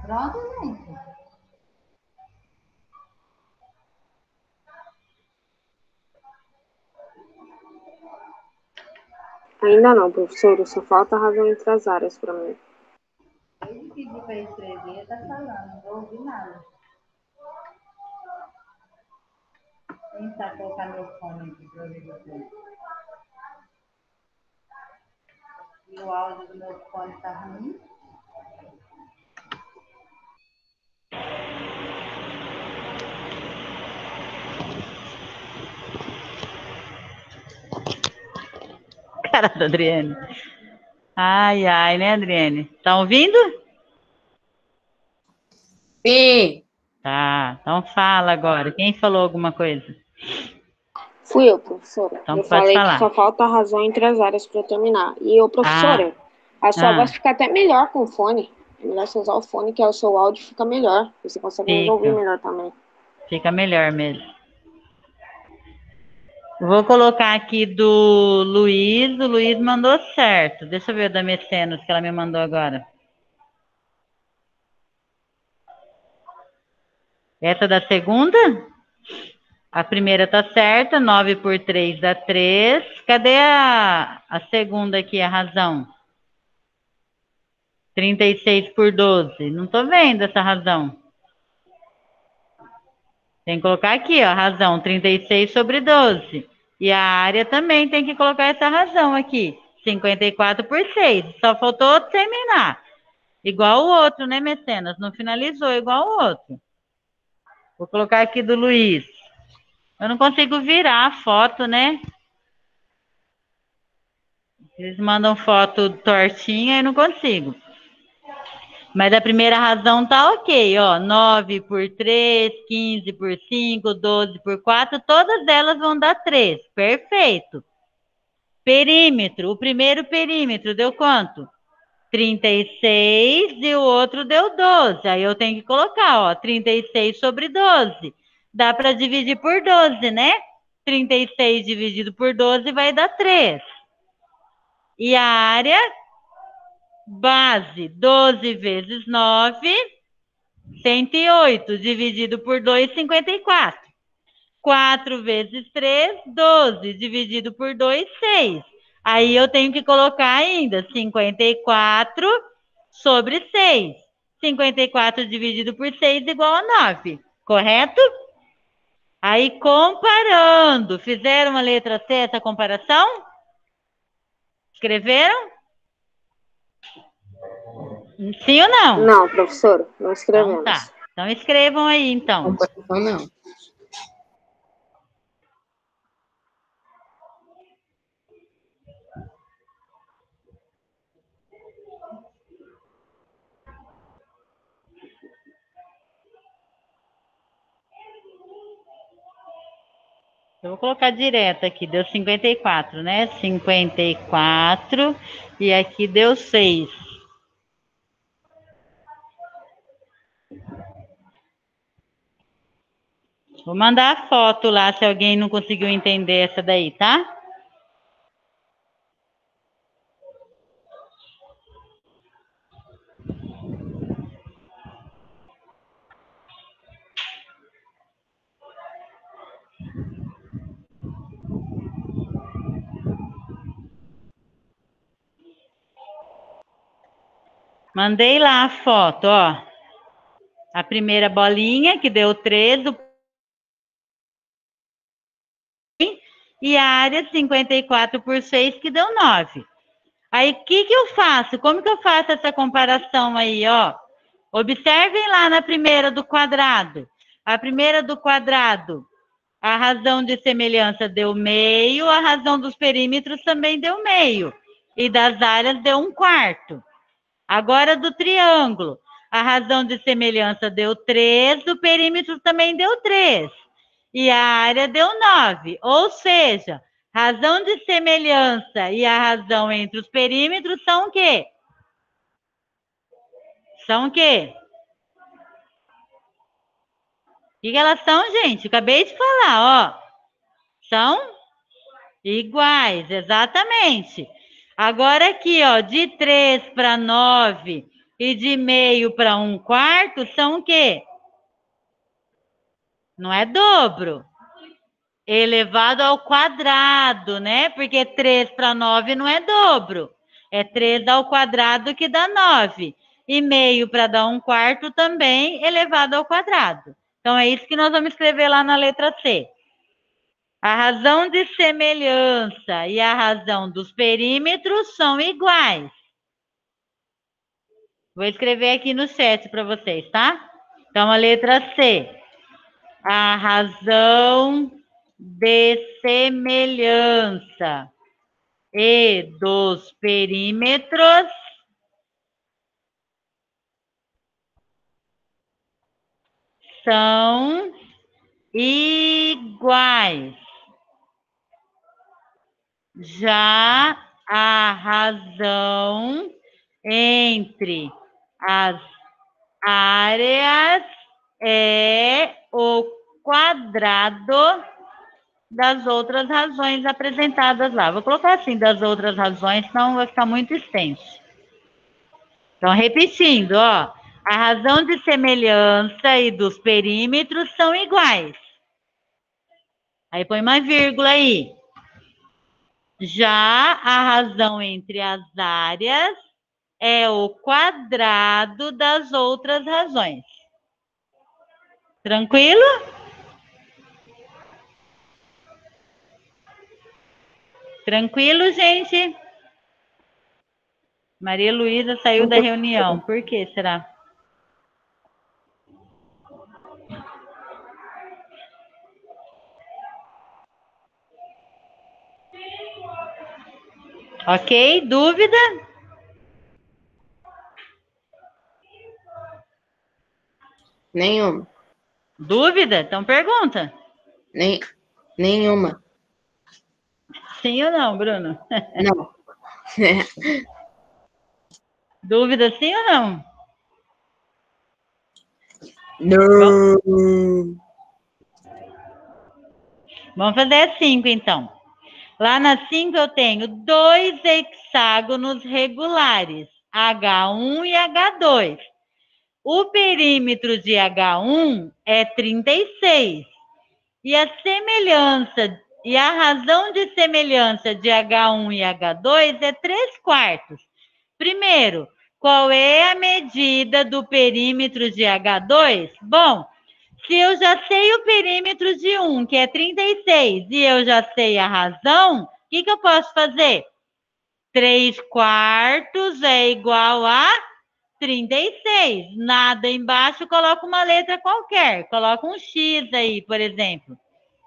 Speaker 8: Pronto, gente?
Speaker 5: Ainda não, professora. Só falta a razão entre as áreas para mim.
Speaker 8: Ele pediu para escrever, tá falando, não vou ouvir nada. Vou tentar colocar meu fone aqui para ouvir vocês. E o áudio do meu fone tá ruim.
Speaker 1: Cara da Adriane. Ai, ai, né, Adriane? Tá ouvindo?
Speaker 2: Sim,
Speaker 1: Tá, então fala agora. Quem falou alguma coisa?
Speaker 5: Fui eu, professora.
Speaker 1: Então
Speaker 5: eu falei
Speaker 1: falar.
Speaker 5: que só falta a razão entre as áreas para terminar. E eu, professora, a sua
Speaker 1: Ah.
Speaker 5: voz fica até melhor com o fone. É melhor você usar o fone, que aí o seu áudio fica melhor. Você consegue
Speaker 1: Fica.
Speaker 5: ouvir melhor também.
Speaker 1: Fica melhor mesmo. Vou colocar aqui do Luiz. O Luiz mandou certo. Deixa eu ver o da Mecenas que ela me mandou agora. Essa da segunda? A primeira tá certa. 9 por 3 dá 3. Cadê a, a segunda aqui, a razão? 36 por 12. Não tô vendo essa razão. Tem que colocar aqui, ó, razão 36 sobre 12. E a área também tem que colocar essa razão aqui, 54 por 6. Só faltou terminar. Igual o outro, né, Mecenas? Não finalizou igual o outro. Vou colocar aqui do Luiz. Eu não consigo virar a foto, né? Eles mandam foto tortinha e não consigo. Mas a primeira razão tá ok, ó. 9 por 3, 15 por 5, 12 por 4, todas elas vão dar 3. Perfeito. Perímetro, o primeiro perímetro deu quanto? 36 e o outro deu 12. Aí eu tenho que colocar, ó, 36 sobre 12. Dá para dividir por 12, né? 36 dividido por 12 vai dar 3. E a área base 12 vezes 9, 108, dividido por 2, 54. 4 vezes 3, 12, dividido por 2, 6. Aí eu tenho que colocar ainda 54 sobre 6. 54 dividido por 6 igual a 9, correto? Aí comparando, fizeram a letra C essa comparação? Escreveram? Sim ou não?
Speaker 5: Não, professora, não
Speaker 1: Então
Speaker 5: escrevemos.
Speaker 1: tá. Então escrevam aí, então.
Speaker 2: comparação não.
Speaker 1: Eu vou colocar direto aqui, deu 54, né? 54 e aqui deu 6. Vou mandar a foto lá se alguém não conseguiu entender essa daí, tá? Mandei lá a foto, ó. A primeira bolinha que deu 13, o e a área 54 por 6, que deu 9. Aí, o que, que eu faço? Como que eu faço essa comparação aí, ó? Observem lá na primeira do quadrado. A primeira do quadrado, a razão de semelhança deu meio, a razão dos perímetros também deu meio. E das áreas deu um quarto. Agora do triângulo, a razão de semelhança deu 3, o perímetro também deu 3. E a área deu 9. Ou seja, razão de semelhança e a razão entre os perímetros são o quê? São o quê? O que elas são, gente? Acabei de falar, ó. São iguais, exatamente. Agora aqui, ó, de 3 para 9 e de meio para 1 quarto são o quê? Não é dobro. Elevado ao quadrado, né? Porque 3 para 9 não é dobro. É 3 ao quadrado que dá 9. E meio para dar 1 quarto também elevado ao quadrado. Então, é isso que nós vamos escrever lá na letra C. A razão de semelhança e a razão dos perímetros são iguais. Vou escrever aqui no chat para vocês, tá? Então, a letra C. A razão de semelhança e dos perímetros são iguais. Já a razão entre as áreas é o quadrado das outras razões apresentadas lá. Vou colocar assim, das outras razões, senão vai ficar muito extenso. Então, repetindo, ó. A razão de semelhança e dos perímetros são iguais. Aí põe uma vírgula aí. Já a razão entre as áreas é o quadrado das outras razões. Tranquilo? Tranquilo, gente? Maria Luísa saiu da reunião. Por que será? Ok? Dúvida?
Speaker 2: Nenhuma.
Speaker 1: Dúvida? Então pergunta.
Speaker 2: Nem, nenhuma.
Speaker 1: Sim ou não, Bruno? [LAUGHS]
Speaker 2: Não. [LAUGHS]
Speaker 1: Dúvida sim ou não?
Speaker 2: Não.
Speaker 1: Vamos fazer a 5, então. Lá na 5 eu tenho dois hexágonos regulares, H1 e H2. O perímetro de H1 é 36. E a semelhança e a razão de semelhança de H1 e H2 é 3 quartos. Primeiro, qual é a medida do perímetro de H2? Bom, se eu já sei o perímetro de 1, que é 36, e eu já sei a razão, o que, que eu posso fazer? 3 quartos é igual a 36. Nada embaixo, coloca uma letra qualquer. Coloca um X aí, por exemplo.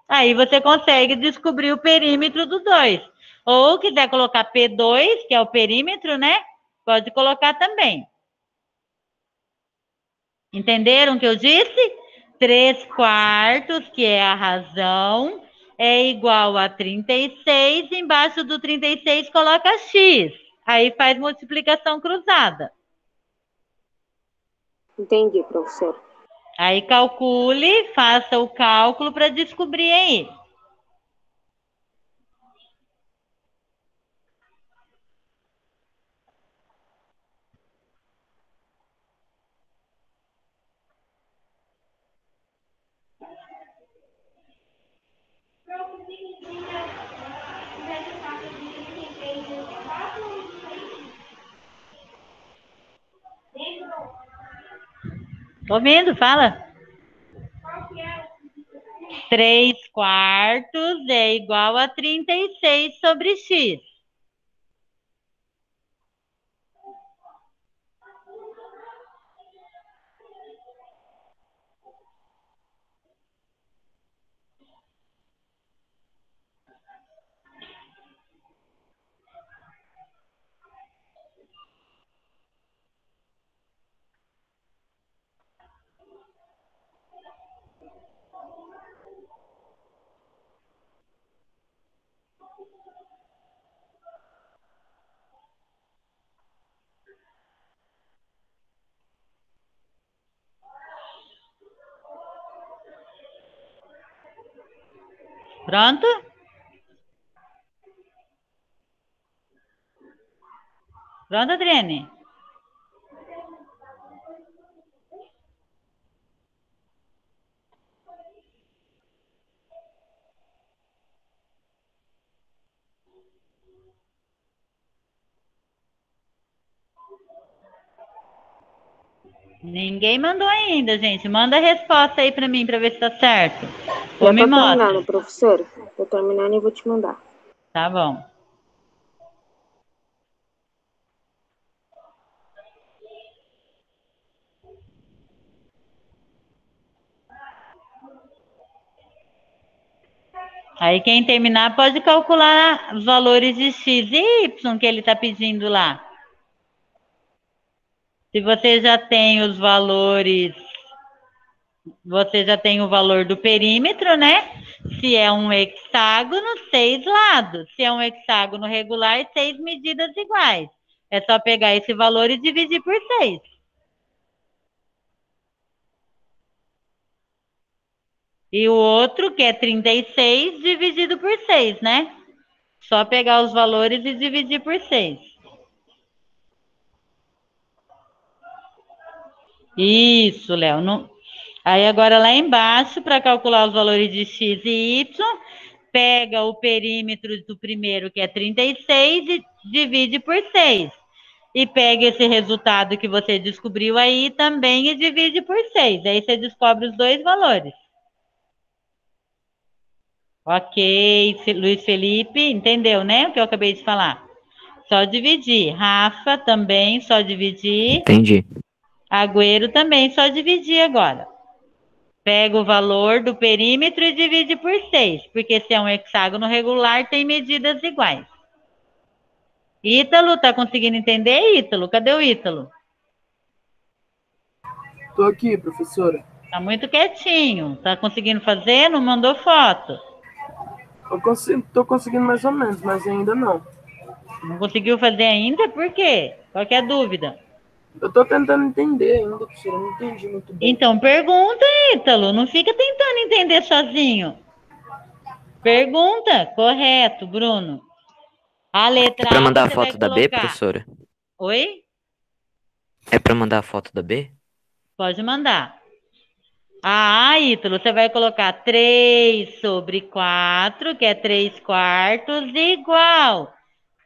Speaker 1: Aí você consegue descobrir o perímetro do 2. Ou quiser colocar P2, que é o perímetro, né? Pode colocar também. Entenderam o que eu disse? 3 quartos, que é a razão, é igual a 36. Embaixo do 36 coloca X. Aí faz multiplicação cruzada.
Speaker 5: Entendi, professor.
Speaker 1: Aí calcule, faça o cálculo para descobrir aí. Tô vendo, fala. 3 quartos é igual a 36 sobre x. Pronto? Pronto, Adriane? Ninguém mandou ainda, gente. Manda a resposta aí pra mim pra ver se tá certo. Ou me
Speaker 5: tá
Speaker 1: mostra.
Speaker 5: terminando, professora. Tô terminando e vou te mandar.
Speaker 1: Tá bom. Aí quem terminar pode calcular os valores de x e y que ele está pedindo lá. Se você já tem os valores, você já tem o valor do perímetro, né? Se é um hexágono, seis lados. Se é um hexágono regular, seis medidas iguais. É só pegar esse valor e dividir por seis. E o outro, que é 36, dividido por 6, né? Só pegar os valores e dividir por 6. Isso, Léo. Não... Aí agora lá embaixo, para calcular os valores de x e y, pega o perímetro do primeiro, que é 36, e divide por 6. E pega esse resultado que você descobriu aí também e divide por 6. Aí você descobre os dois valores. Ok, Luiz Felipe, entendeu, né? O que eu acabei de falar. Só dividir. Rafa também, só dividir.
Speaker 6: Entendi.
Speaker 1: Agüero também, só dividir agora. Pega o valor do perímetro e divide por 6, porque se é um hexágono regular, tem medidas iguais. Ítalo, tá conseguindo entender, Ítalo? Cadê o Ítalo?
Speaker 4: Tô aqui, professora.
Speaker 1: Tá muito quietinho. Tá conseguindo fazer? Não mandou foto.
Speaker 4: Eu consigo, tô conseguindo mais ou menos, mas ainda não.
Speaker 1: Não conseguiu fazer ainda? Por quê? Qual é a dúvida?
Speaker 4: Eu tô tentando entender ainda, professora. eu Não entendi muito bem.
Speaker 1: Então pergunta, Ítalo. Não fica tentando entender sozinho. Pergunta. Correto, Bruno. A letra
Speaker 6: É pra
Speaker 1: A
Speaker 6: mandar a
Speaker 1: vai
Speaker 6: foto da B, professora?
Speaker 1: Oi?
Speaker 6: É pra mandar a foto da B?
Speaker 1: Pode mandar. Ah, Ítalo, você vai colocar 3 sobre 4, que é 3 quartos, igual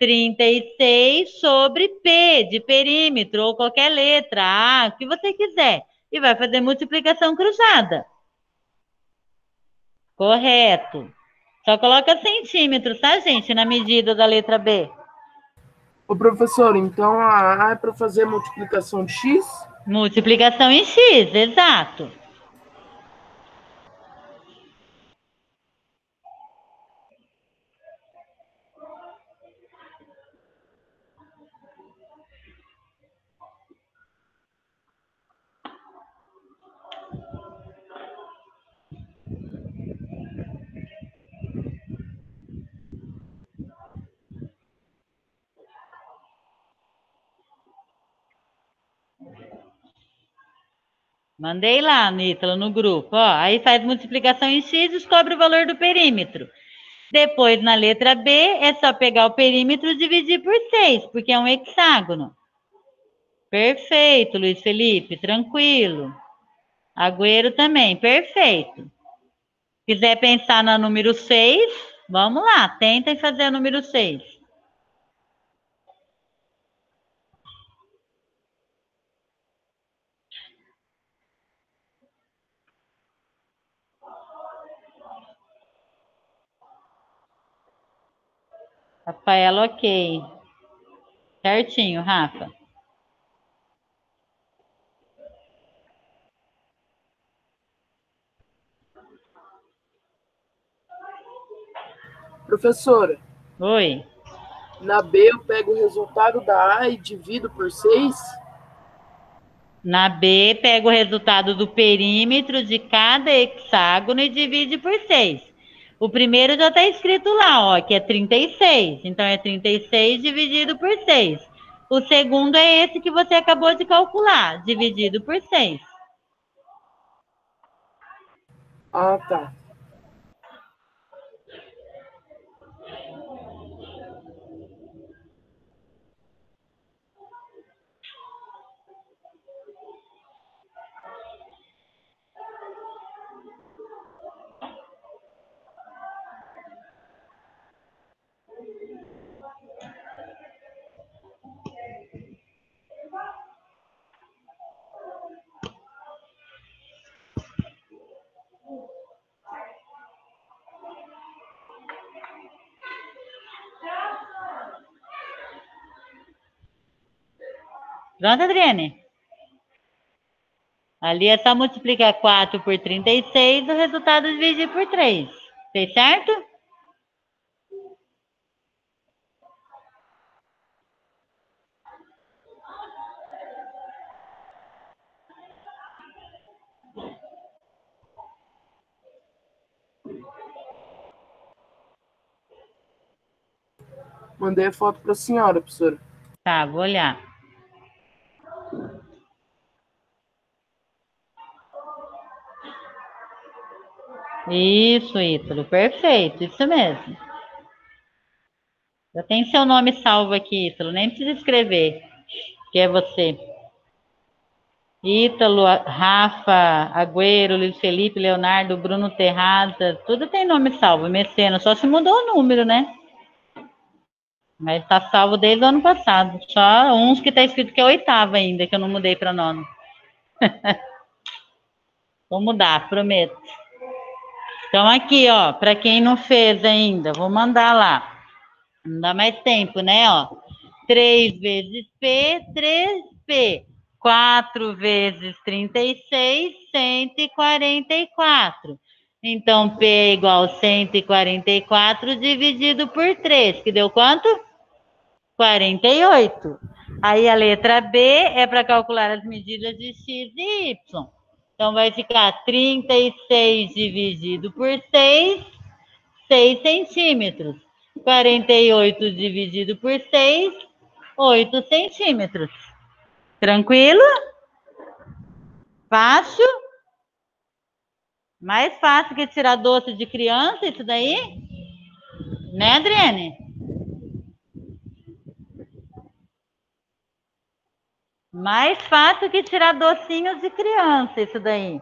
Speaker 1: 36 sobre P, de perímetro, ou qualquer letra, A, o que você quiser. E vai fazer multiplicação cruzada. Correto. Só coloca centímetros, tá, gente, na medida da letra B.
Speaker 4: Ô, professor, então a A é para fazer multiplicação de X?
Speaker 1: Multiplicação em X, exato. Mandei lá, Nítalo, no grupo. Ó, aí faz multiplicação em x e descobre o valor do perímetro. Depois, na letra B, é só pegar o perímetro e dividir por 6, porque é um hexágono. Perfeito, Luiz Felipe, tranquilo. Agüero também, perfeito. Quiser pensar no número 6, vamos lá, tentem fazer o número 6. Rafaela, ok. Certinho, Rafa.
Speaker 4: Professora,
Speaker 1: Oi.
Speaker 4: na B eu pego o resultado da A e divido por 6?
Speaker 1: Na B, pega o resultado do perímetro de cada hexágono e divide por 6. O primeiro já está escrito lá, ó, que é 36. Então, é 36 dividido por 6. O segundo é esse que você acabou de calcular, dividido por 6.
Speaker 4: Ah, tá.
Speaker 1: Pronto, Adriane? Ali é só multiplicar 4 por 36, o resultado dividir por 3. Fez certo?
Speaker 4: Mandei a foto para a senhora, professora.
Speaker 1: Tá, vou olhar. Isso, Ítalo, perfeito, isso mesmo. Já tem seu nome salvo aqui, Ítalo, nem precisa escrever, que é você. Ítalo, Rafa, Agüero, Luiz Felipe, Leonardo, Bruno Terraza, tudo tem nome salvo, Meceno, só se mudou o número, né? Mas tá salvo desde o ano passado. Só uns que tá escrito que é oitava ainda, que eu não mudei para nono. [LAUGHS] Vou mudar, prometo. Então, aqui, ó, para quem não fez ainda, vou mandar lá. Não dá mais tempo, né, ó. 3 vezes P, 3P. 4 vezes 36, 144. Então, P é igual a 144 dividido por 3, que deu quanto? 48. Aí a letra B é para calcular as medidas de x e y. Então, vai ficar 36 dividido por 6, 6 centímetros. 48 dividido por 6, 8 centímetros. Tranquilo? Fácil? Mais fácil que tirar doce de criança, isso daí? Né, Adriane? Mais fácil que tirar docinhos de criança, isso daí.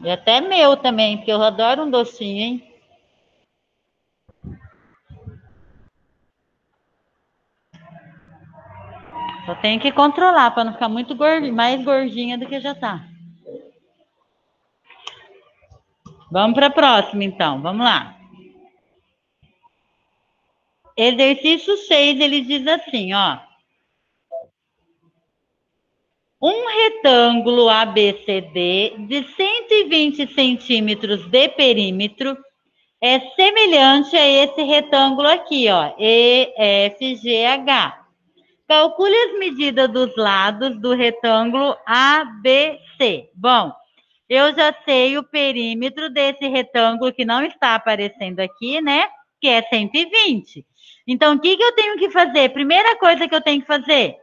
Speaker 1: E até meu também, porque eu adoro um docinho, hein? Só tenho que controlar para não ficar muito mais gordinha do que já tá. Vamos para a próxima, então. Vamos lá. Exercício 6, ele diz assim, ó. Um retângulo ABCD de 120 centímetros de perímetro é semelhante a esse retângulo aqui, ó, EFGH. Calcule as medidas dos lados do retângulo ABC. Bom, eu já sei o perímetro desse retângulo que não está aparecendo aqui, né? Que é 120. Então, o que, que eu tenho que fazer? Primeira coisa que eu tenho que fazer: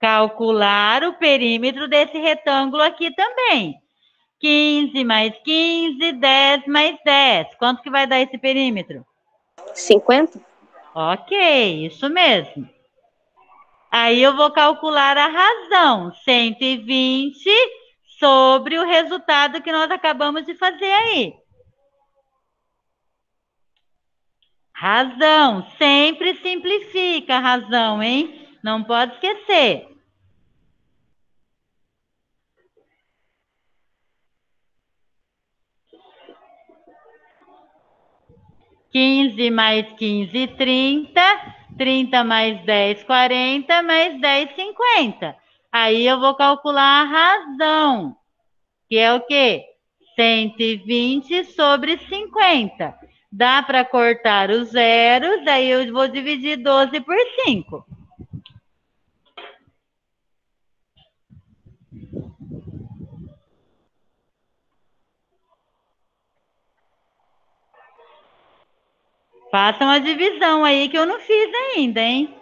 Speaker 1: calcular o perímetro desse retângulo aqui também. 15 mais 15, 10 mais 10. Quanto que vai dar esse perímetro?
Speaker 5: 50?
Speaker 1: Ok, isso mesmo. Aí eu vou calcular a razão. 120 sobre o resultado que nós acabamos de fazer aí. Razão, sempre simplifica a razão, hein? Não pode esquecer. 15 mais 15, 30. 30 mais 10, 40, mais 10, 50. Aí eu vou calcular a razão, que é o quê? 120 sobre 50. Dá para cortar os zeros, aí eu vou dividir 12 por 5. Façam a divisão aí que eu não fiz ainda, hein?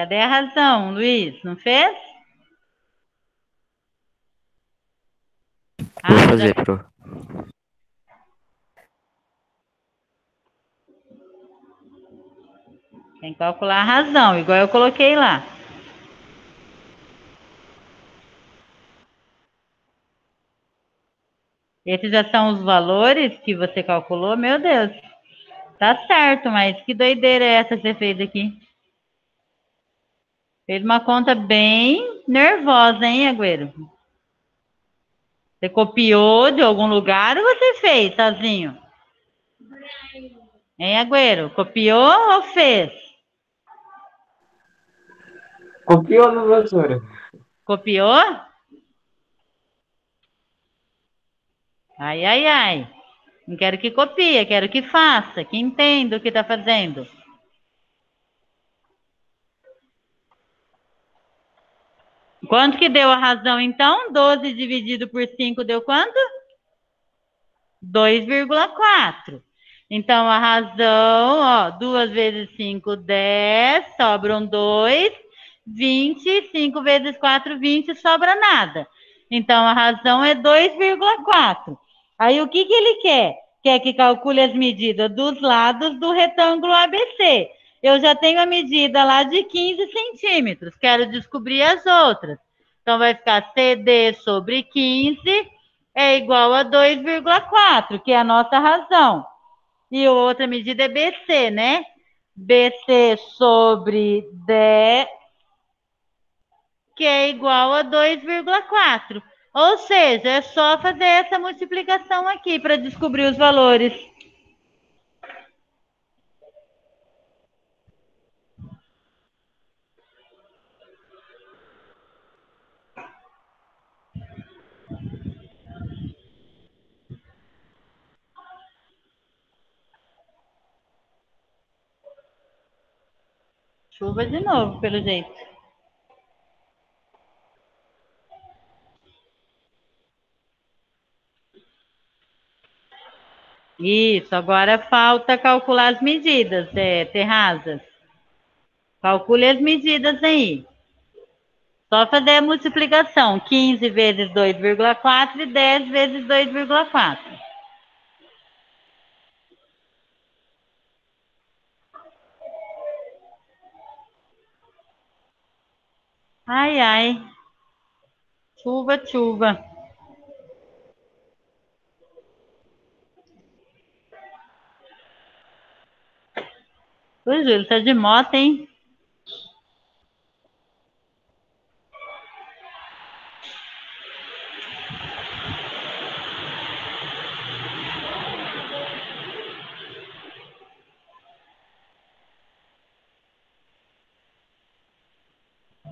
Speaker 1: Cadê a razão, Luiz? Não fez?
Speaker 6: Vou
Speaker 1: Ah,
Speaker 6: fazer,
Speaker 1: já-
Speaker 6: pro.
Speaker 1: Tem que calcular a razão, igual eu coloquei lá. Esses já são os valores que você calculou? Meu Deus. Tá certo, mas que doideira é essa que você fez aqui? Fez uma conta bem nervosa, hein, Agüero? Você copiou de algum lugar ou você fez sozinho? Hein, Agüero? Copiou ou fez?
Speaker 7: Copiou, professora.
Speaker 1: Copiou? Ai, ai, ai. Não quero que copie, quero que faça, que entenda o que está fazendo. Quanto que deu a razão, então? 12 dividido por 5 deu quanto? 2,4. Então, a razão, ó, 2 vezes 5, 10, sobram 2. 20, 5 vezes 4, 20, sobra nada. Então, a razão é 2,4. Aí, o que, que ele quer? Quer que calcule as medidas dos lados do retângulo ABC. Eu já tenho a medida lá de 15 centímetros, quero descobrir as outras. Então, vai ficar CD sobre 15 é igual a 2,4, que é a nossa razão. E outra medida é BC, né? BC sobre 10, que é igual a 2,4. Ou seja, é só fazer essa multiplicação aqui para descobrir os valores. Chuva de novo, pelo jeito. Isso, agora falta calcular as medidas, é, terrazas. Calcule as medidas aí. Só fazer a multiplicação. 15 vezes 2,4 e 10 vezes 2,4. Ai, ai. Chuva, chuva. Ô, Júlio, tá de moto, hein?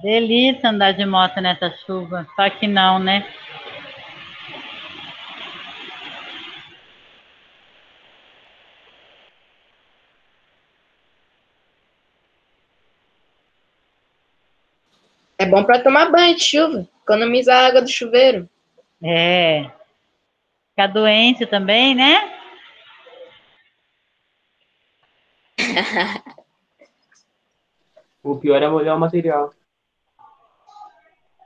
Speaker 1: Delícia andar de moto nessa chuva. Só que não, né?
Speaker 2: É bom para tomar banho de chuva, economiza a água do chuveiro.
Speaker 1: É. Ficar doente também, né? [LAUGHS]
Speaker 7: O pior é molhar o material.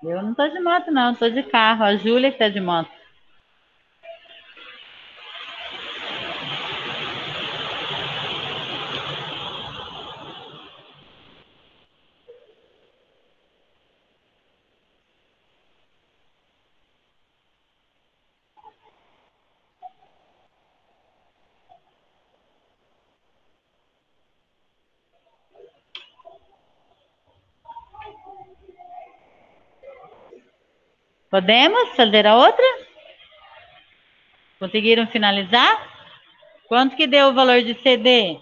Speaker 1: Eu não tô de moto, não, tô de carro. A Júlia que tá de moto. Podemos fazer a outra? Conseguiram finalizar? Quanto que deu o valor de CD?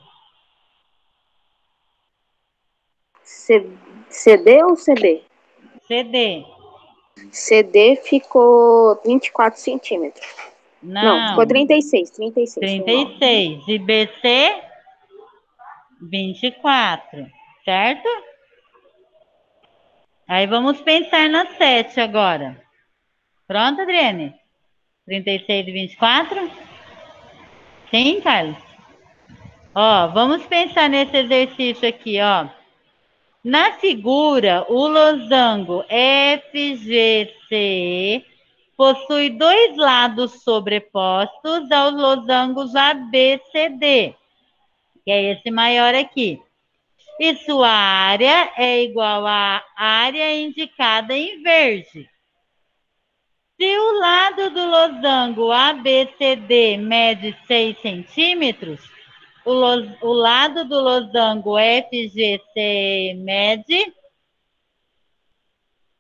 Speaker 5: C- CD ou CD?
Speaker 1: CD.
Speaker 5: CD ficou 24 centímetros. Não,
Speaker 1: Não.
Speaker 5: ficou 36, 36. foi mal.
Speaker 1: 36. E BC? 24. Certo? Aí vamos pensar na 7 agora. Pronto, Adriane? 36 e 24? Sim, Carlos? Ó, vamos pensar nesse exercício aqui, ó. Na figura, o losango FGC possui dois lados sobrepostos aos losangos ABCD, que é esse maior aqui. E sua área é igual à área indicada em verde. Se o lado do losango ABCD mede 6 centímetros, o, o lado do losango FGC mede.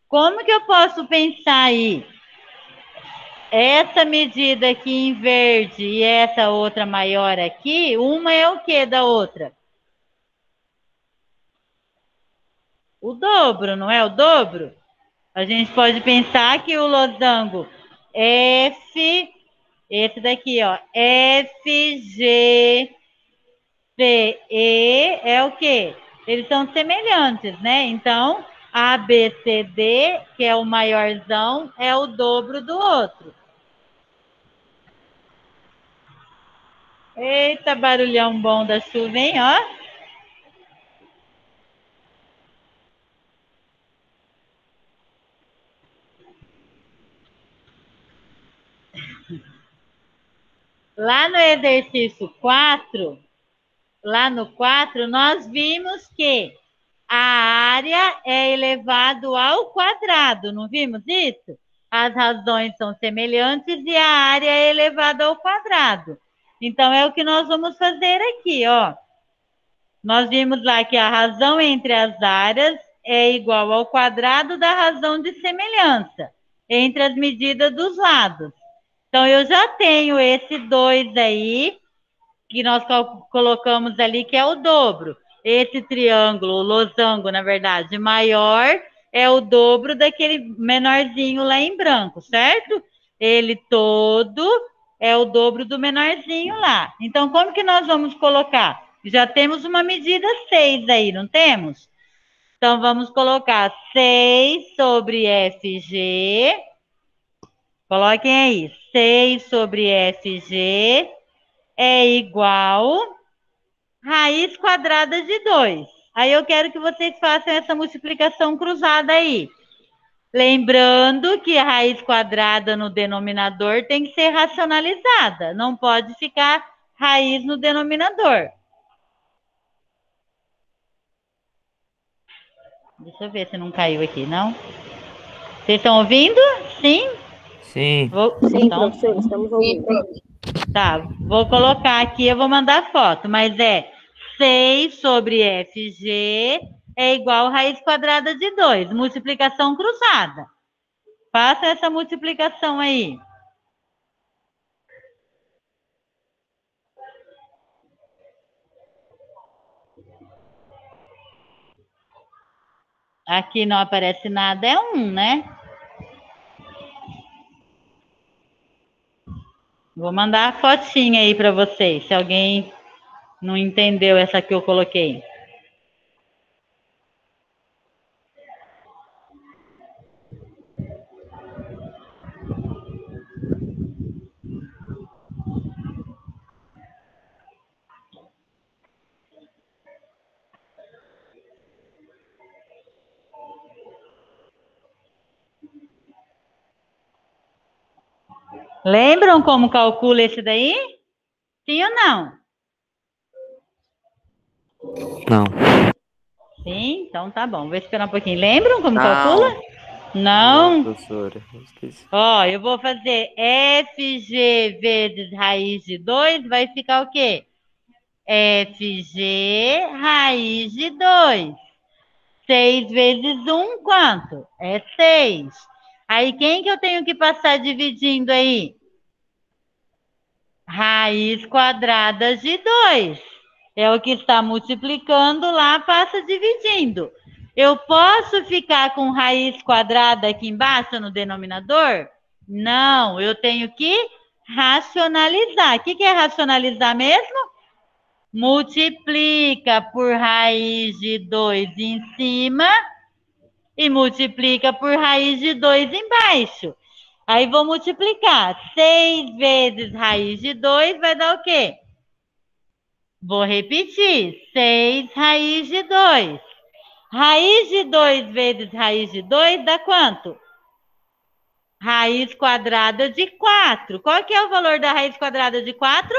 Speaker 1: Como que eu posso pensar aí? Essa medida aqui em verde e essa outra maior aqui, uma é o que da outra? O dobro, não é o dobro? A gente pode pensar que o losango F, esse daqui, ó, FG CE é o quê? Eles são semelhantes, né? Então, ABCD, que é o maiorzão, é o dobro do outro. Eita, barulhão bom da chuva, hein? Ó. Lá no exercício 4, lá no 4, nós vimos que a área é elevado ao quadrado, não vimos isso? As razões são semelhantes e a área é elevada ao quadrado. Então, é o que nós vamos fazer aqui, ó. Nós vimos lá que a razão entre as áreas é igual ao quadrado da razão de semelhança entre as medidas dos lados. Então, eu já tenho esse 2 aí, que nós colocamos ali, que é o dobro. Esse triângulo, o losango, na verdade, maior, é o dobro daquele menorzinho lá em branco, certo? Ele todo é o dobro do menorzinho lá. Então, como que nós vamos colocar? Já temos uma medida 6 aí, não temos? Então, vamos colocar 6 sobre FG. Coloquem aí. 6 sobre FG é igual raiz quadrada de 2. Aí eu quero que vocês façam essa multiplicação cruzada aí. Lembrando que a raiz quadrada no denominador tem que ser racionalizada. Não pode ficar raiz no denominador. Deixa eu ver se não caiu aqui, não. Vocês estão ouvindo? Sim?
Speaker 6: Sim.
Speaker 1: Vou,
Speaker 5: Sim,
Speaker 1: então,
Speaker 5: professor, estamos ouvindo.
Speaker 1: Tá, vou colocar aqui, eu vou mandar foto, mas é 6 sobre FG é igual a raiz quadrada de 2, multiplicação cruzada. Faça essa multiplicação aí. Aqui não aparece nada, é um, né? Vou mandar a fotinha aí para vocês, se alguém não entendeu essa que eu coloquei. Lembram como calcula esse daí? Sim ou não?
Speaker 6: Não.
Speaker 1: Sim, então tá bom. Vou esperar um pouquinho. Lembram como
Speaker 6: Não.
Speaker 1: calcula? Não.
Speaker 6: professora. eu Esqueci.
Speaker 1: Ó, eu vou fazer FG vezes raiz de 2, vai ficar o quê? FG raiz de 2. 6 vezes 1, quanto? É 6. Aí, quem que eu tenho que passar dividindo aí? Raiz quadrada de 2. É o que está multiplicando lá, passa dividindo. Eu posso ficar com raiz quadrada aqui embaixo no denominador? Não, eu tenho que racionalizar. O que, que é racionalizar mesmo? Multiplica por raiz de 2 em cima e multiplica por raiz de 2 embaixo. Aí vou multiplicar. 6 vezes raiz de 2 vai dar o quê? Vou repetir. 6 raiz de 2. Raiz de 2 vezes raiz de 2 dá quanto? Raiz quadrada de 4. Qual que é o valor da raiz quadrada de 4?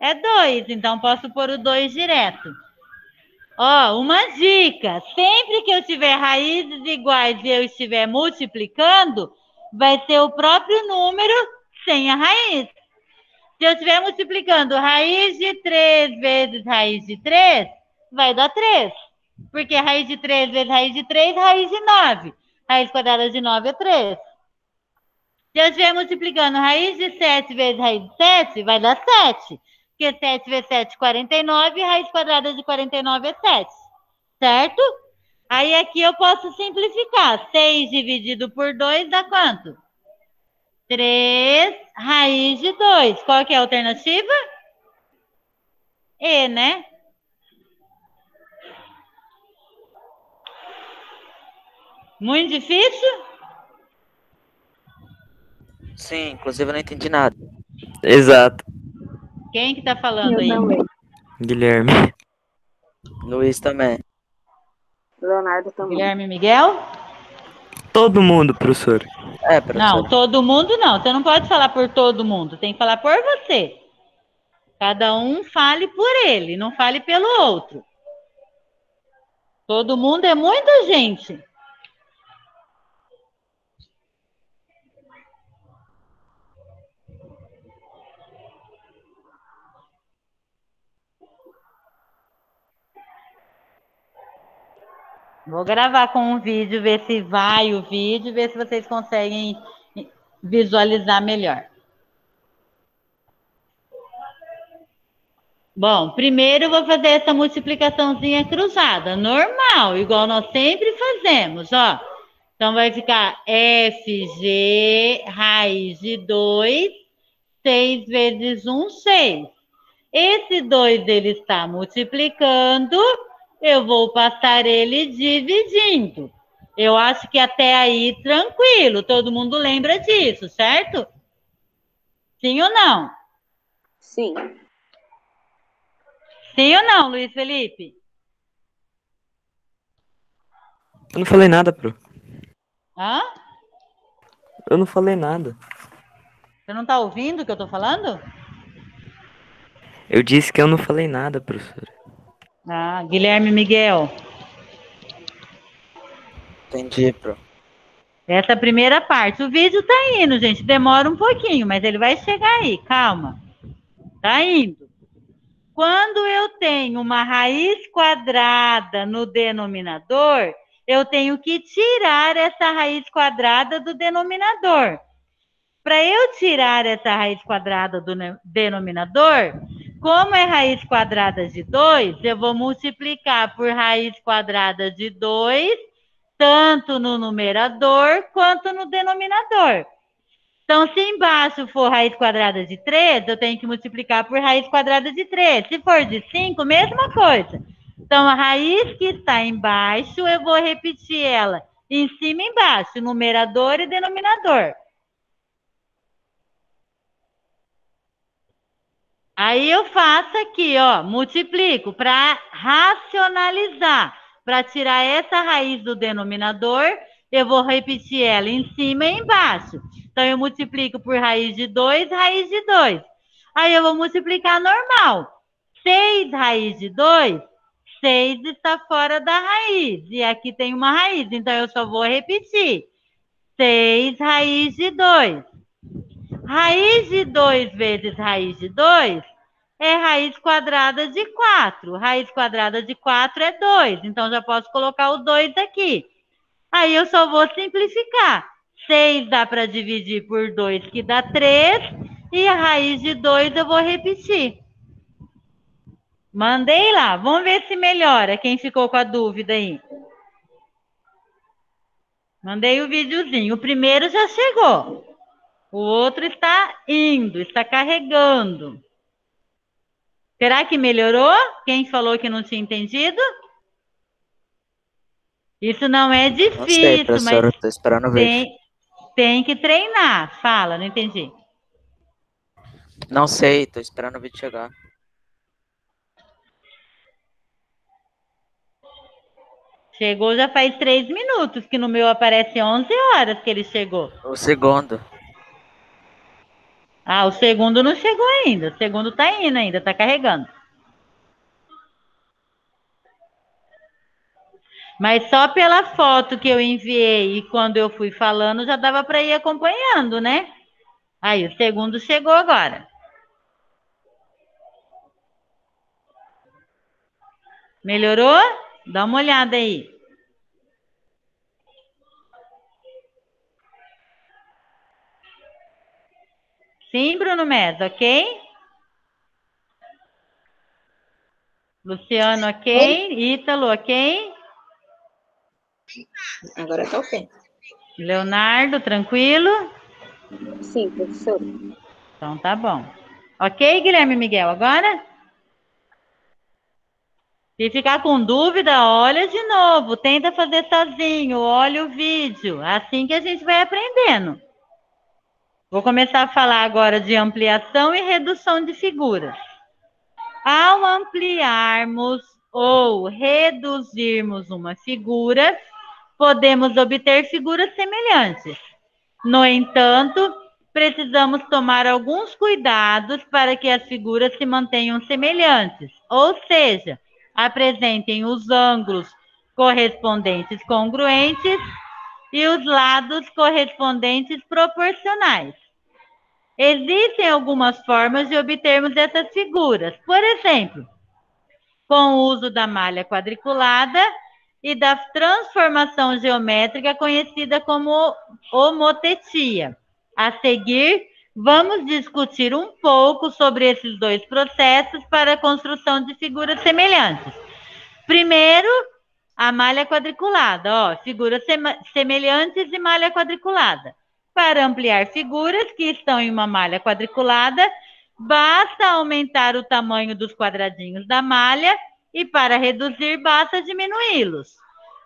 Speaker 1: É 2. Então, posso pôr o 2 direto. Ó, uma dica. Sempre que eu tiver raízes iguais e eu estiver multiplicando, vai ser o próprio número sem a raiz. Se eu estiver multiplicando raiz de 3 vezes raiz de 3, vai dar 3. Porque raiz de 3 vezes raiz de 3 raiz de 9. Raiz quadrada de 9 é 3. Se eu estiver multiplicando raiz de 7 vezes raiz de 7, vai dar 7. Porque 7 vezes 7 é 49 e raiz quadrada de 49 é 7. Certo? Aí aqui eu posso simplificar. 6 dividido por 2 dá quanto? 3 raiz de 2. Qual que é a alternativa? E, né? Muito difícil?
Speaker 3: Sim, inclusive eu não entendi nada.
Speaker 6: Exato.
Speaker 1: Quem que tá falando aí?
Speaker 6: Guilherme.
Speaker 3: Luiz também.
Speaker 5: Leonardo também.
Speaker 1: Guilherme Miguel?
Speaker 6: Todo mundo, professor.
Speaker 3: É, professor.
Speaker 1: Não, todo mundo não. Você não pode falar por todo mundo. Tem que falar por você. Cada um fale por ele, não fale pelo outro. Todo mundo é muita gente. Vou gravar com um vídeo, ver se vai o vídeo, ver se vocês conseguem visualizar melhor. Bom, primeiro eu vou fazer essa multiplicaçãozinha cruzada, normal, igual nós sempre fazemos, ó. Então, vai ficar FG raiz de 2, 6 vezes 1, 6. Esse 2, ele está multiplicando, eu vou passar ele dividindo. Eu acho que até aí tranquilo, todo mundo lembra disso, certo? Sim ou não?
Speaker 5: Sim.
Speaker 1: Sim ou não, Luiz Felipe?
Speaker 6: Eu não falei nada, pro.
Speaker 1: Hã?
Speaker 6: Eu não falei nada.
Speaker 1: Você não está ouvindo o que eu estou falando?
Speaker 6: Eu disse que eu não falei nada, professor.
Speaker 1: Ah, Guilherme Miguel.
Speaker 3: Entendi, pro.
Speaker 1: Essa primeira parte. O vídeo tá indo, gente. Demora um pouquinho, mas ele vai chegar aí. Calma. Tá indo. Quando eu tenho uma raiz quadrada no denominador, eu tenho que tirar essa raiz quadrada do denominador. Para eu tirar essa raiz quadrada do denominador, como é raiz quadrada de 2, eu vou multiplicar por raiz quadrada de 2, tanto no numerador quanto no denominador. Então, se embaixo for raiz quadrada de 3, eu tenho que multiplicar por raiz quadrada de 3. Se for de 5, mesma coisa. Então, a raiz que está embaixo, eu vou repetir ela em cima e embaixo, numerador e denominador. Aí eu faço aqui, ó, multiplico para racionalizar. Para tirar essa raiz do denominador, eu vou repetir ela em cima e embaixo. Então, eu multiplico por raiz de 2, raiz de 2. Aí eu vou multiplicar normal. 6 raiz de 2, 6 está fora da raiz. E aqui tem uma raiz, então eu só vou repetir. 6 raiz de 2. Raiz de 2 vezes raiz de 2 é raiz quadrada de 4. Raiz quadrada de 4 é 2. Então, já posso colocar o 2 aqui. Aí, eu só vou simplificar. 6 dá para dividir por 2, que dá 3. E a raiz de 2 eu vou repetir. Mandei lá. Vamos ver se melhora. Quem ficou com a dúvida aí? Mandei o videozinho. O primeiro já chegou. O outro está indo, está carregando. Será que melhorou? Quem falou que não tinha entendido? Isso não é difícil,
Speaker 3: Não sei, professora,
Speaker 1: mas
Speaker 3: tô esperando vídeo.
Speaker 1: tem, tem que treinar. Fala, não entendi.
Speaker 3: Não sei, tô esperando o vídeo chegar.
Speaker 1: Chegou já faz três minutos, que no meu aparece 11 horas que ele chegou.
Speaker 3: O segundo.
Speaker 1: Ah, o segundo não chegou ainda. O segundo tá indo ainda, tá carregando. Mas só pela foto que eu enviei e quando eu fui falando, já dava para ir acompanhando, né? Aí, o segundo chegou agora. Melhorou? Dá uma olhada aí. Sim, Bruno Mesa, ok? Luciano, ok? Ítalo, ok?
Speaker 5: Agora tá ok.
Speaker 1: Leonardo, tranquilo?
Speaker 5: Sim, professora.
Speaker 1: Então tá bom. Ok, Guilherme Miguel, agora? Se ficar com dúvida, olha de novo, tenta fazer sozinho, olha o vídeo, assim que a gente vai aprendendo. Vou começar a falar agora de ampliação e redução de figuras. Ao ampliarmos ou reduzirmos uma figura, podemos obter figuras semelhantes. No entanto, precisamos tomar alguns cuidados para que as figuras se mantenham semelhantes, ou seja, apresentem os ângulos correspondentes congruentes e os lados correspondentes proporcionais. Existem algumas formas de obtermos essas figuras. Por exemplo, com o uso da malha quadriculada e da transformação geométrica conhecida como homotetia. A seguir, vamos discutir um pouco sobre esses dois processos para a construção de figuras semelhantes. Primeiro, a malha quadriculada, ó, figuras semelhantes e malha quadriculada. Para ampliar figuras que estão em uma malha quadriculada, basta aumentar o tamanho dos quadradinhos da malha e para reduzir, basta diminuí-los.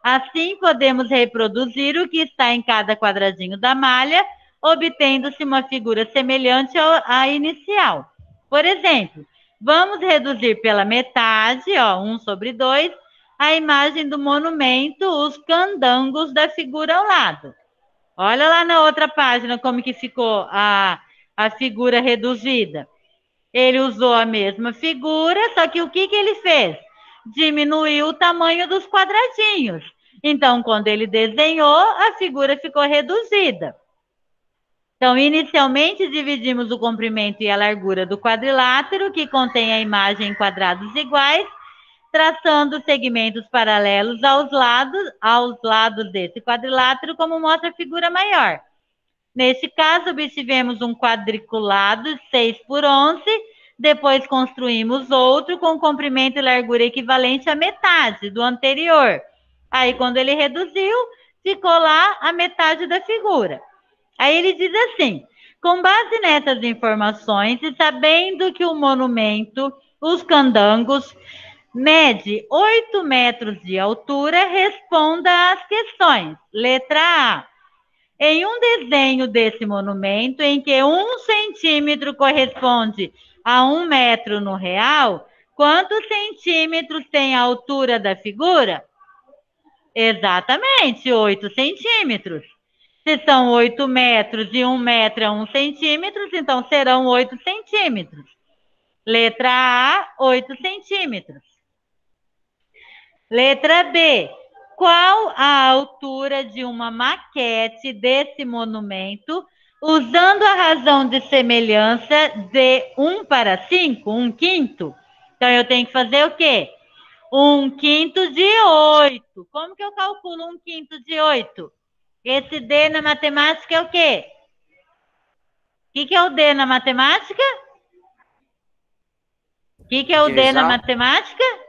Speaker 1: Assim, podemos reproduzir o que está em cada quadradinho da malha, obtendo-se uma figura semelhante à inicial. Por exemplo, vamos reduzir pela metade, ó, 1 sobre 2, a imagem do monumento, os candangos da figura ao lado. Olha lá na outra página como que ficou a, a figura reduzida. Ele usou a mesma figura, só que o que, que ele fez? Diminuiu o tamanho dos quadradinhos. Então, quando ele desenhou, a figura ficou reduzida. Então, inicialmente, dividimos o comprimento e a largura do quadrilátero, que contém a imagem em quadrados iguais, traçando segmentos paralelos aos lados, aos lados desse quadrilátero, como mostra a figura maior. Neste caso, obtivemos um quadriculado 6 por 11, depois construímos outro com comprimento e largura equivalente à metade do anterior. Aí, quando ele reduziu, ficou lá a metade da figura. Aí ele diz assim: com base nessas informações e sabendo que o monumento, os candangos, mede 8 metros de altura, responda às questões. Letra A. Em um desenho desse monumento, em que um centímetro corresponde a um metro no real, quantos centímetros tem a altura da figura? Exatamente, 8 centímetros. Se são 8 metros e 1 metro é 1 centímetro, então serão 8 centímetros. Letra A, 8 centímetros. Letra B. Qual a altura de uma maquete desse monumento, usando a razão de semelhança de 1 para 5, 1 quinto? Então, eu tenho que fazer o quê? 1 quinto de 8. Como que eu calculo 1 quinto de 8? Esse D na matemática é o quê? O que, que é o D na matemática? O que, que é o D na matemática?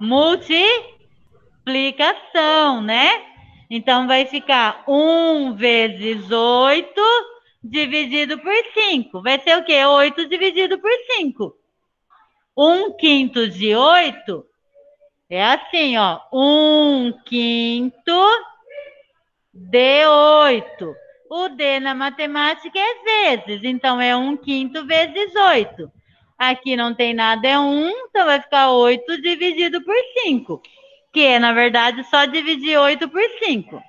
Speaker 1: Multiplicação, né? Então vai ficar 1 vezes 8 dividido por 5. Vai ser o quê? 8 dividido por 5. 1 quinto de 8 é assim, ó. 1 quinto de 8. O D na matemática é vezes, então é 1 quinto vezes 8. Aqui não tem nada, é 1, então vai ficar 8 dividido por 5. Que é, na verdade, só dividir 8 por 5.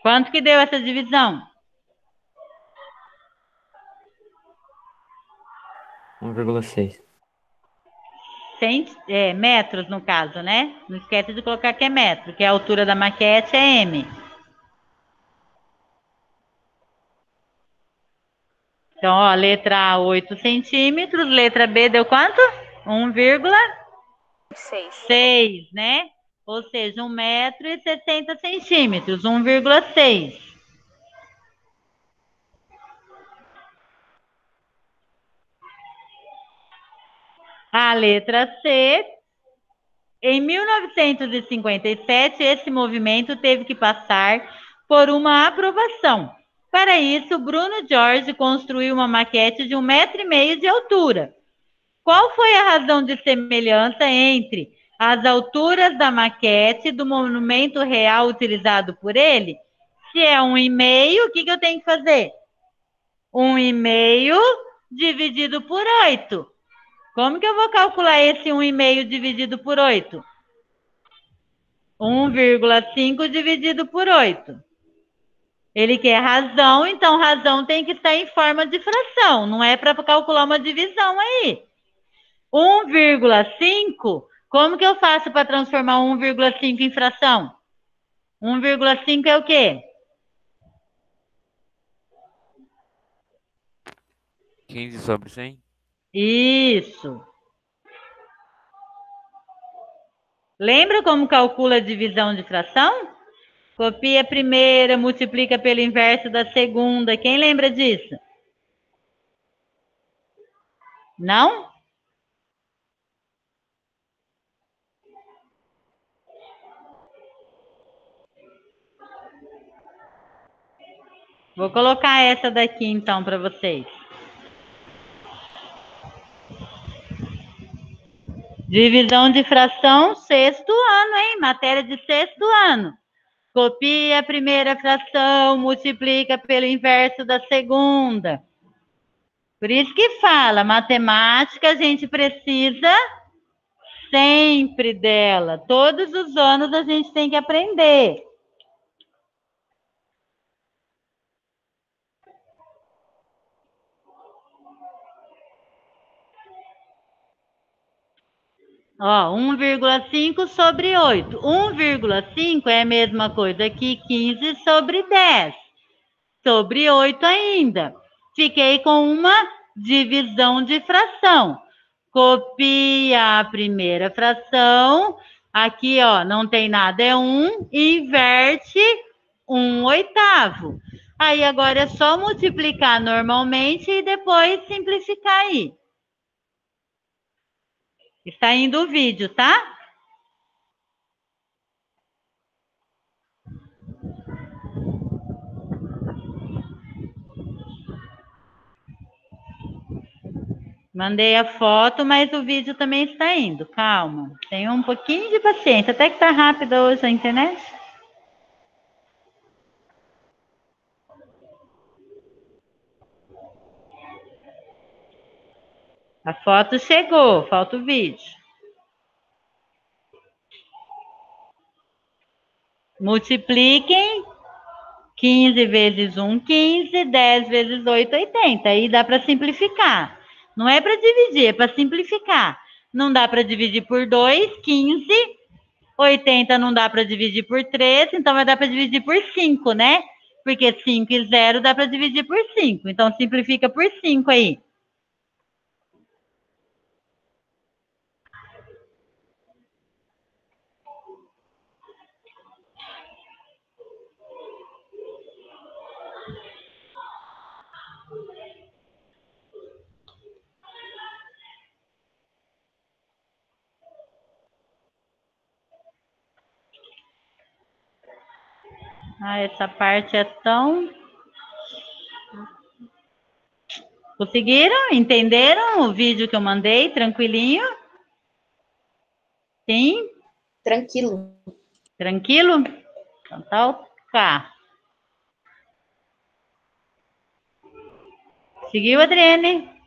Speaker 1: Quanto que deu essa divisão?
Speaker 6: 1,6.
Speaker 1: Cent... É, metros, no caso, né? Não esquece de colocar que é metro, que a altura da maquete é M. Então, ó, letra A, 8 centímetros, letra B deu quanto? 1,6, né? Ou seja, 1 metro e 60 centímetros, 1,6. A letra C. Em 1957, esse movimento teve que passar por uma aprovação. Para isso, Bruno Jorge construiu uma maquete de um metro e meio de altura. Qual foi a razão de semelhança entre as alturas da maquete do monumento real utilizado por ele? Se é um e meio, o que, que eu tenho que fazer? Um e meio dividido por oito. Como que eu vou calcular esse 1,5 dividido por 8? 1,5 dividido por 8. Ele quer razão, então razão tem que estar em forma de fração, não é para calcular uma divisão aí. 1,5, como que eu faço para transformar 1,5 em fração? 1,5 é o quê?
Speaker 9: 15 sobre 100?
Speaker 1: Isso. Lembra como calcula a divisão de fração? Copia a primeira, multiplica pelo inverso da segunda. Quem lembra disso? Não? Vou colocar essa daqui então para vocês. Divisão de fração, sexto ano, hein? Matéria de sexto ano. Copia a primeira fração, multiplica pelo inverso da segunda. Por isso que fala, matemática a gente precisa sempre dela. Todos os anos a gente tem que aprender. Ó, 1,5 sobre 8. 1,5 é a mesma coisa que 15 sobre 10. Sobre 8 ainda. Fiquei com uma divisão de fração. Copia a primeira fração. Aqui, ó, não tem nada, é 1. Inverte 1 oitavo. Aí agora é só multiplicar normalmente e depois simplificar aí. Está indo o vídeo, tá? Mandei a foto, mas o vídeo também está indo. Calma. Tenha um pouquinho de paciência. Até que tá rápida hoje a internet. A foto chegou, falta o vídeo. Multipliquem 15 vezes 1, 15, 10 vezes 8, 80. Aí dá para simplificar. Não é para dividir, é para simplificar. Não dá para dividir por 2, 15. 80 não dá para dividir por 3, então vai dar para dividir por 5, né? Porque 5 e 0 dá para dividir por 5. Então simplifica por 5 aí. Ah, essa parte é tão. Conseguiram? Entenderam o vídeo que eu mandei? Tranquilinho? Sim?
Speaker 2: Tranquilo.
Speaker 1: Tranquilo? Então tá ok. Seguiu, Adriane?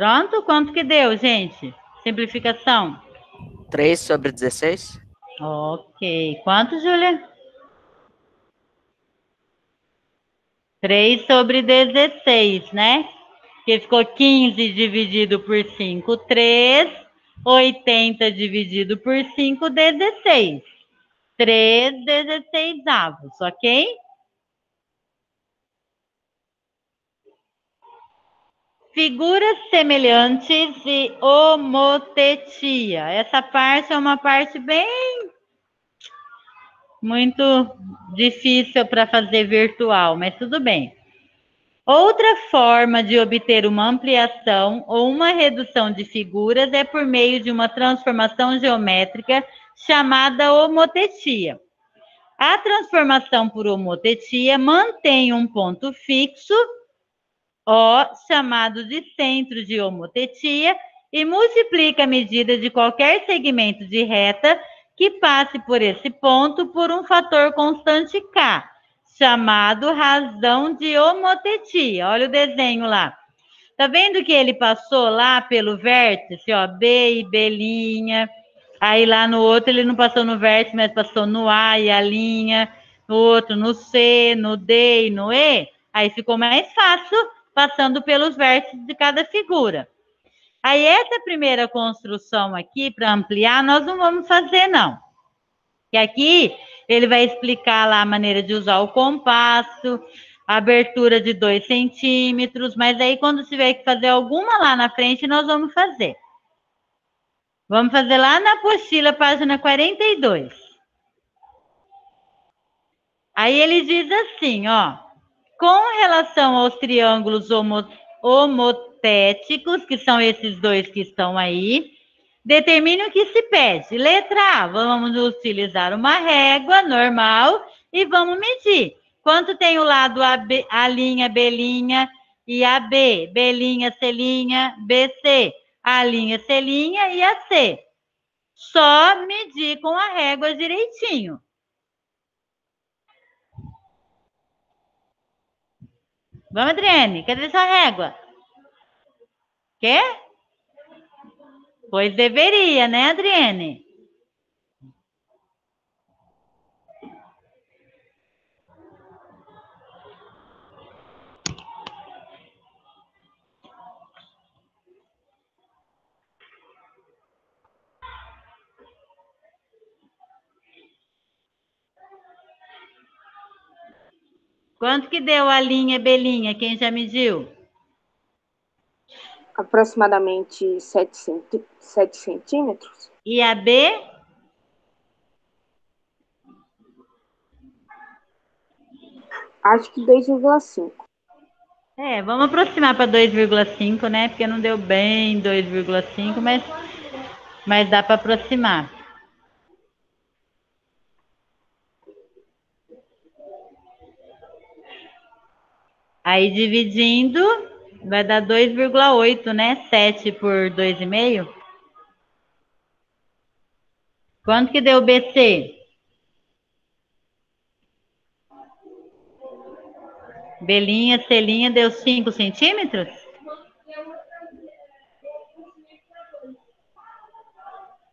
Speaker 1: Pronto? Quanto que deu, gente? Simplificação.
Speaker 3: 3 sobre 16?
Speaker 1: Ok. Quanto, Júlia? 3 sobre 16, né? Porque ficou 15 dividido por 5, 3. 80 dividido por 5, 16. 3 16 avos, ok? Figuras semelhantes e homotetia. Essa parte é uma parte bem muito difícil para fazer virtual, mas tudo bem. Outra forma de obter uma ampliação ou uma redução de figuras é por meio de uma transformação geométrica chamada homotetia. A transformação por homotetia mantém um ponto fixo O, chamado de centro de homotetia, e multiplica a medida de qualquer segmento de reta que passe por esse ponto por um fator constante K, chamado razão de homotetia. Olha o desenho lá. Tá vendo que ele passou lá pelo vértice, ó, B e B', aí lá no outro ele não passou no vértice, mas passou no A e a linha, no outro no C, no D e no E, aí ficou mais fácil passando pelos vértices de cada figura. Aí, essa primeira construção aqui, para ampliar, nós não vamos fazer, não. E aqui, ele vai explicar lá a maneira de usar o compasso, a abertura de 2 centímetros, mas aí, quando tiver que fazer alguma lá na frente, nós vamos fazer. Vamos fazer lá na apostila, página 42. Aí, ele diz assim, ó com relação aos triângulos homo, homotéticos, que são esses dois que estão aí, determine o que se pede. Letra A, vamos utilizar uma régua normal e vamos medir. Quanto tem o lado A, B, a linha, B linha e a B, C linha, BC, A linha, C linha e a C. Só medir com a régua direitinho. Vamos, Adriane. Cadê sua régua? Quê? Pois deveria, né, Adriane? Quanto que deu a linha belinha? Quem já mediu?
Speaker 5: Aproximadamente 7, centi 7 centímetros.
Speaker 1: E a B?
Speaker 5: Acho que 2,5.
Speaker 1: É, vamos aproximar para 2,5, né? Porque não deu bem 2,5, mas, mas dá para aproximar. Aí dividindo, vai dar 2,8, né? 7 por 2,5. Quanto que deu o BC? Belinha, Celinha deu 5 centímetros?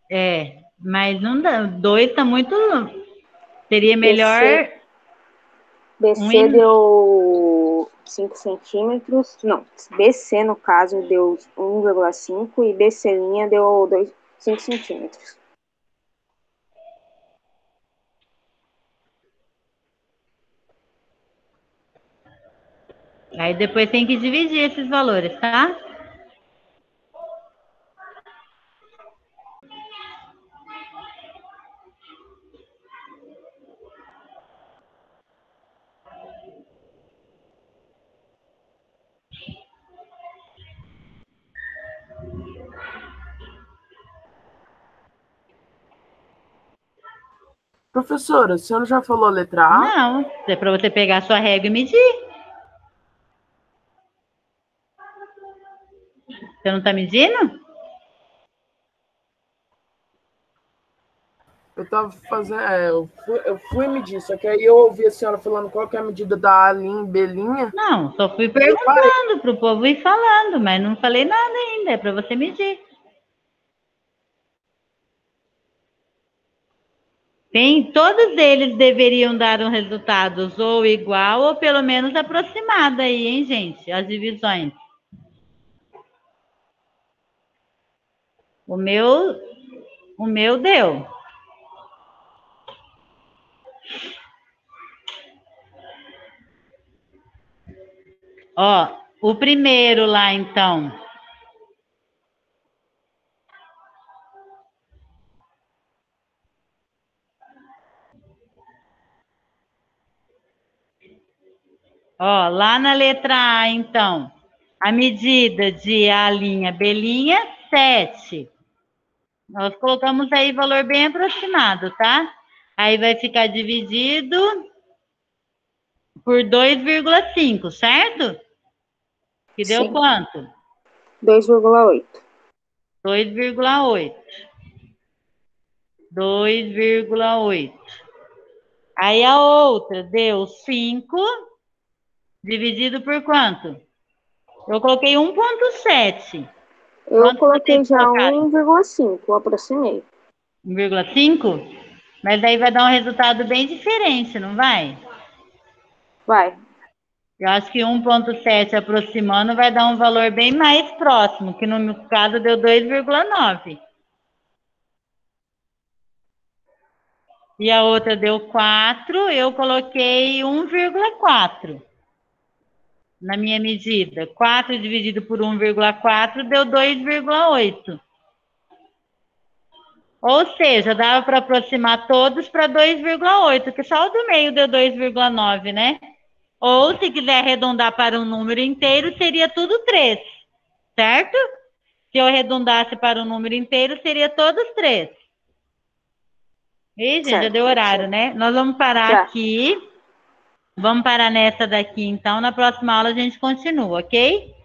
Speaker 1: É, mas não dá. 2 tá muito. Seria melhor.
Speaker 5: BC, BC um... deu 5 centímetros, não, BC no caso deu 1,5 e BC linha deu 2, 5 centímetros.
Speaker 1: Aí depois tem que dividir esses valores, tá?
Speaker 4: Professora, a senhora já falou a letra A?
Speaker 1: Não, é para você pegar a sua régua e medir. Você não está medindo?
Speaker 4: Eu tava fazendo. é, eu, fui, eu fui medir, só que aí eu ouvi a senhora falando qual que é a medida da A linha e B linha.
Speaker 1: Não, só fui perguntando para o povo ir falando, mas não falei nada ainda, é para você medir. Tem, todos eles deveriam dar um resultados ou igual ou pelo menos aproximado aí, hein, gente? As divisões. O meu, o meu deu. Ó, o primeiro lá, então. Ó, lá na letra A, então, a medida de A', B', 7. Nós colocamos aí valor bem aproximado, tá? Aí vai ficar dividido por 2,5, certo? Que deu
Speaker 5: Sim.
Speaker 1: quanto?
Speaker 5: 2,8.
Speaker 1: 2,8. 2,8. Aí a outra deu 5 dividido por quanto? Eu coloquei 1,7.
Speaker 5: Eu
Speaker 1: Quanto
Speaker 5: coloquei já
Speaker 1: colocaram?
Speaker 5: 1,5, eu aproximei.
Speaker 1: 1,5? Mas daí vai dar um resultado bem diferente, não vai?
Speaker 5: Vai.
Speaker 1: Eu acho que 1,7 aproximando vai dar um valor bem mais próximo, que no meu caso deu 2,9. E a outra deu 4, eu coloquei 1,4 na minha medida. 4 dividido por 1,4 deu 2,8. Ou seja, dava para aproximar todos para 2,8, que só o do meio deu 2,9, né? Ou, se quiser arredondar para um número inteiro, seria tudo 3, certo? Se eu arredondasse para um número inteiro, seria todos 3. Ih, gente, já
Speaker 5: Certo,
Speaker 1: deu horário,
Speaker 5: certo.
Speaker 1: né? Nós vamos parar
Speaker 5: Já.
Speaker 1: aqui. Vamos parar nessa daqui, então. Na próxima aula a gente continua, ok?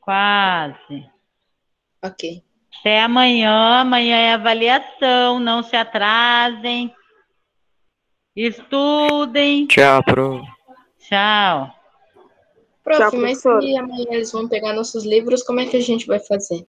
Speaker 1: Quase.
Speaker 2: Ok.
Speaker 1: Até amanhã. Amanhã é avaliação. Não se atrasem. Estudem.
Speaker 6: Tchau, pro.
Speaker 1: Tchau.
Speaker 2: Prof,
Speaker 5: Tchau,
Speaker 2: mas
Speaker 5: professora.
Speaker 2: se amanhã eles vão pegar nossos livros, como é que a gente vai fazer?